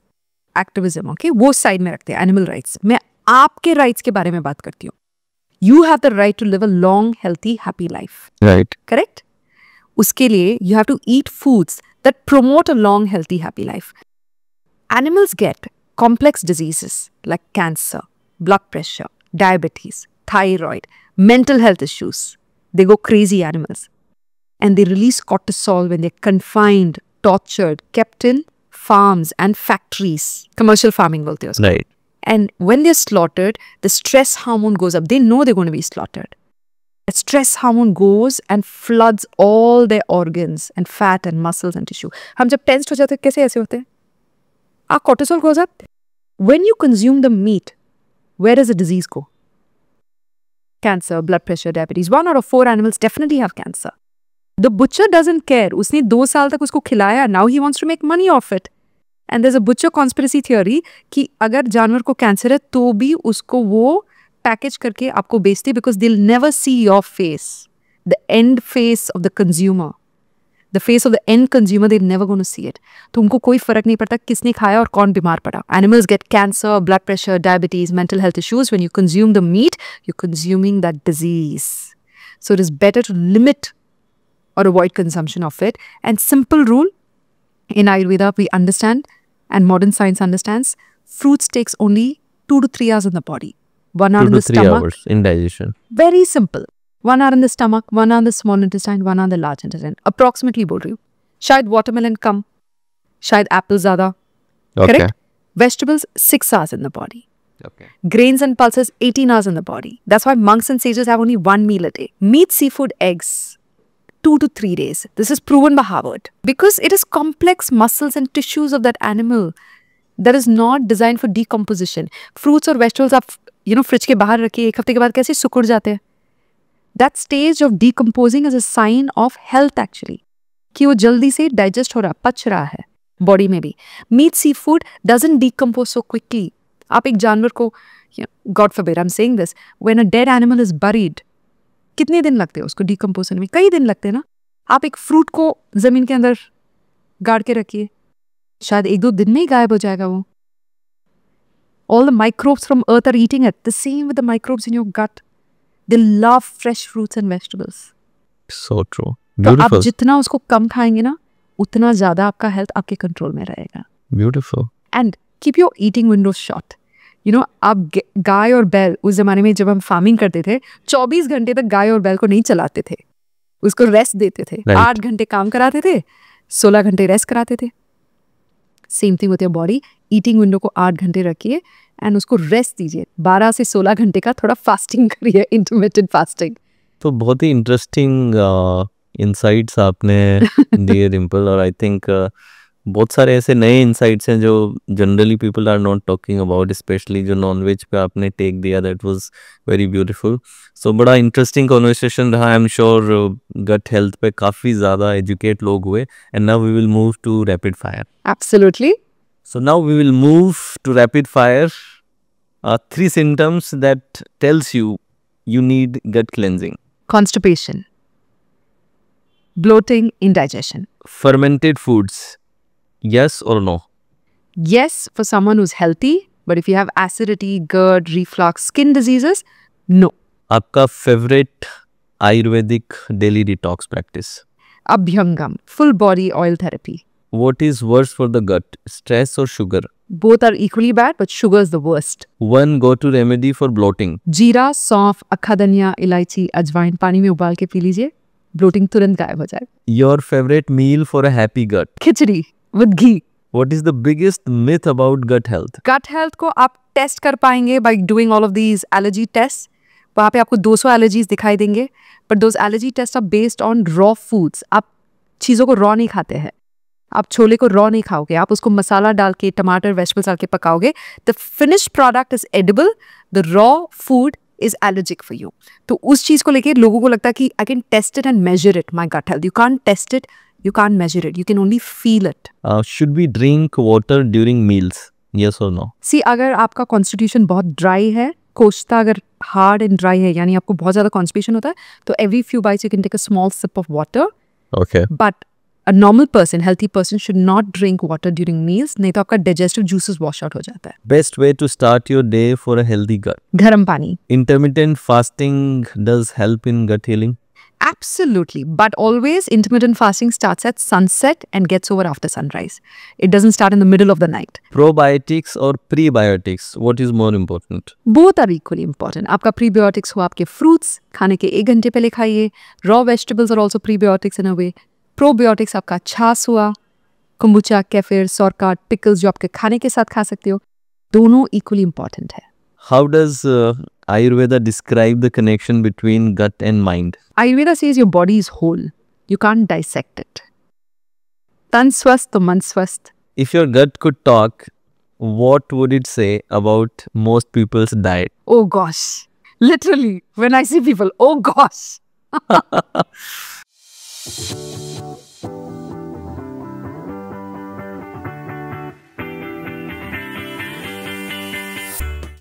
activism okay वो साइड में रखते हैं एनिमल राइट्स मैं आपके राइट्स के बारे में बात करती हूँ you have the right to live a long healthy happy life right correct उसके लिए you have to eat foods that promote a long, healthy, happy life. Animals get complex diseases like cancer, blood pressure, diabetes, thyroid, mental health issues. They go crazy animals. And they release cortisol when they're confined, tortured, kept in farms and factories. Commercial farming bolte हैं उसको. Right. And when they're slaughtered, the stress hormone goes up. They know they're going to be slaughtered. That stress hormone goes and floods all their organs and fat and muscles and tissue. हम जब tensed हो जाते हैं कैसे ऐसे होते हैं? Our cortisol goes up. When you consume the meat, where does the disease go? Cancer, blood pressure, diabetes. One out of four animals definitely have cancer. The butcher doesn't care. उसने दो साल तक उसको खिलाया. Now he wants to make money off it. And there's a butcher conspiracy theory कि अगर जानवर को कैंसर है तो भी उसको वो पैकेज करके आपको बेचते because they'll never see your face the end face of the consumer the face of the end consumer they never gonna see it तो उनको कोई फ़र्क नहीं पड़ता किसने खाया और कौन बीमार पड़ा. Animals get cancer blood pressure diabetes mental health issues when you consume the meat you consuming that disease so it is better to limit और avoid consumption of it and simple rule in Ayurveda, we understand, and modern science understands, fruits takes only two to three hours in the body. One hour in the stomach. hours in digestion. Very simple. One hour in the stomach, one hour in the small intestine, one hour in the large intestine. Approximately, bol you. Shayad watermelon come. Shayad apple zada. Okay. Correct? Vegetables, six hours in the body. Okay. Grains and pulses, 18 hours in the body. That's why monks and sages have only one meal a day. Meat, seafood, eggs. Two to three days. This is proven by Harvard. Because it is complex muscles and tissues of that animal that is not designed for decomposition. Fruits और vegetables आप you know फ्रिज के बाहर रखिए एक हफ़्ते के बाद कैसे सिकुड़ जाते हैं That stage of decomposing is a sign of health actually. कि वो जल्दी से डाइजेस्ट हो रहा पच रहा है बॉडी में भी meat see food doesn't decompose so quickly आप एक जानवर को God forbid I am saying this when a dead animal is buried कितने दिन लगते हैं उसको डिकम्पोज होने में? कई दिन लगते हैं ना। आप एक फ्रूट को ज़मीन के अंदर गाड़ के रखिए। शायद एक दो दिन में ही गायब हो जाएगा वो। All the microbes from earth are eating at the same with the microbes in your gut they love fresh fruits and vegetables so true आप जितना उसको कम खाएँगे ना उतना ज़्यादा आपका हेल्थ आपके कंट्रोल में रहेगा। Beautiful and keep your eating window short you know आप गाय और बैल उस जमाने में जब हम फ़ार्मिंग करते थे 24 घंटे तक गाय और बैल को नहीं चलाते थे। उसको रेस्ट देते थे। Right. आठ घंटे काम कराते थे 16 घंटे रेस्ट कराते थे। Same thing with your body eating window को आठ घंटे रखिए एंड उसको रेस्ट दीजिए। 12 से 16 घंटे का थोड़ा फास्टिंग करिए इंटरमीडियट फास्टिंग तो बहुत ही इंटरेस्टिंग इंसाइट्स आपने दिए डिम्पल और आई थिंक बहुत सारे ऐसे नए इंसाइट्स हैं जो generally people are not talking about specially जो नॉन वेज पे आपने टेक दिया that was very beautiful so बड़ा इंटरेस्टिंग कॉन्वर्सेशन रहा। I am sure gut health पे काफ़ी ज़्यादा एजुकेट लोग हुए। And now we will move to rapid fire absolutely now we will move to rapid fire. Uh, three symptoms that tells you you need gut cleansing. constipation. Bloating indigestion. Fermented foods. Yes or no? Yes, for someone who's healthy, but if you have acidity, GERD, reflux, skin diseases, no. आपका favorite Ayurvedic daily detox practice. Abhyangam, full body oil therapy. What is worse for the gut, stress or sugar? Both are equally bad, but sugar is the worst. One go-to remedy for bloating. जीरा सौंफ अक्खा धनिया इलायची अजवाइन पानी में उबाल के पी लीजिए ब्लोटिंग तुरंत गायब हो जाए Your favorite meal for a happy gut. Khichdi with ghee What is the biggest myth about gut health? Gut health को आप टेस्ट कर पाएँगे by doing all of these allergy test वहाँ पे आपको 200 एलर्जीज दिखाई देंगे but those allergy test are based on raw foods आप चीज़ों को रॉ नहीं खाते हैं। आप छोले को रॉ नहीं खाओगे। आप उसको मसाला डाल के टमाटर वेजिटेबल्स डाल के पकाओगे। The finish product is edible the raw food is allergic for you तो उस चीज़ को लेके लोगों को लगता है कि I can test it and measure it my gut health you can't test it you can't measure it you can only feel it Uh, should we drink water during meals? Yes or no? See अगर आपका कॉन्स्टिट्यूशन बहुत ड्राई है कोश्ता अगर हार्ड एंड ड्राई है यानी आपको बहुत ज़्यादा कॉन्स्टिपेशन होता है तो every few bites you can take a small sip of water Okay. But a normal person healthy person should not drink water during meals नहीं तो आपका डाइजेस्टिव जूसेस वॉश आउट हो जाता है Best way to start your day for a healthy gut. गर्म पानी Intermittent fasting does help in gut healing. Absolutely. But always intermittent fasting starts at sunset and gets over after sunrise. It doesn't start in the middle of the night. Probiotics or prebiotics, what is more important? Both are equally important आपका प्रीबायोटिक्स हो आपके फ्रूट्स खाने के एक घंटे पहले खाइए raw vegetables are also prebiotics in a way probiotics आपका छाछ हुआ कुम्बुचा कैफिर सौरकाट पिकल्स जो आपके खाने के साथ खा सकते हो दोनों इक्वली इंपॉर्टेंट है How does uh, Ayurveda describe the connection between gut and mind? Ayurveda says your body is whole. You can't dissect it. Tan swast man swast. If your gut could talk, what would it say about most people's diet? Oh gosh. Literally, when I see people, oh gosh.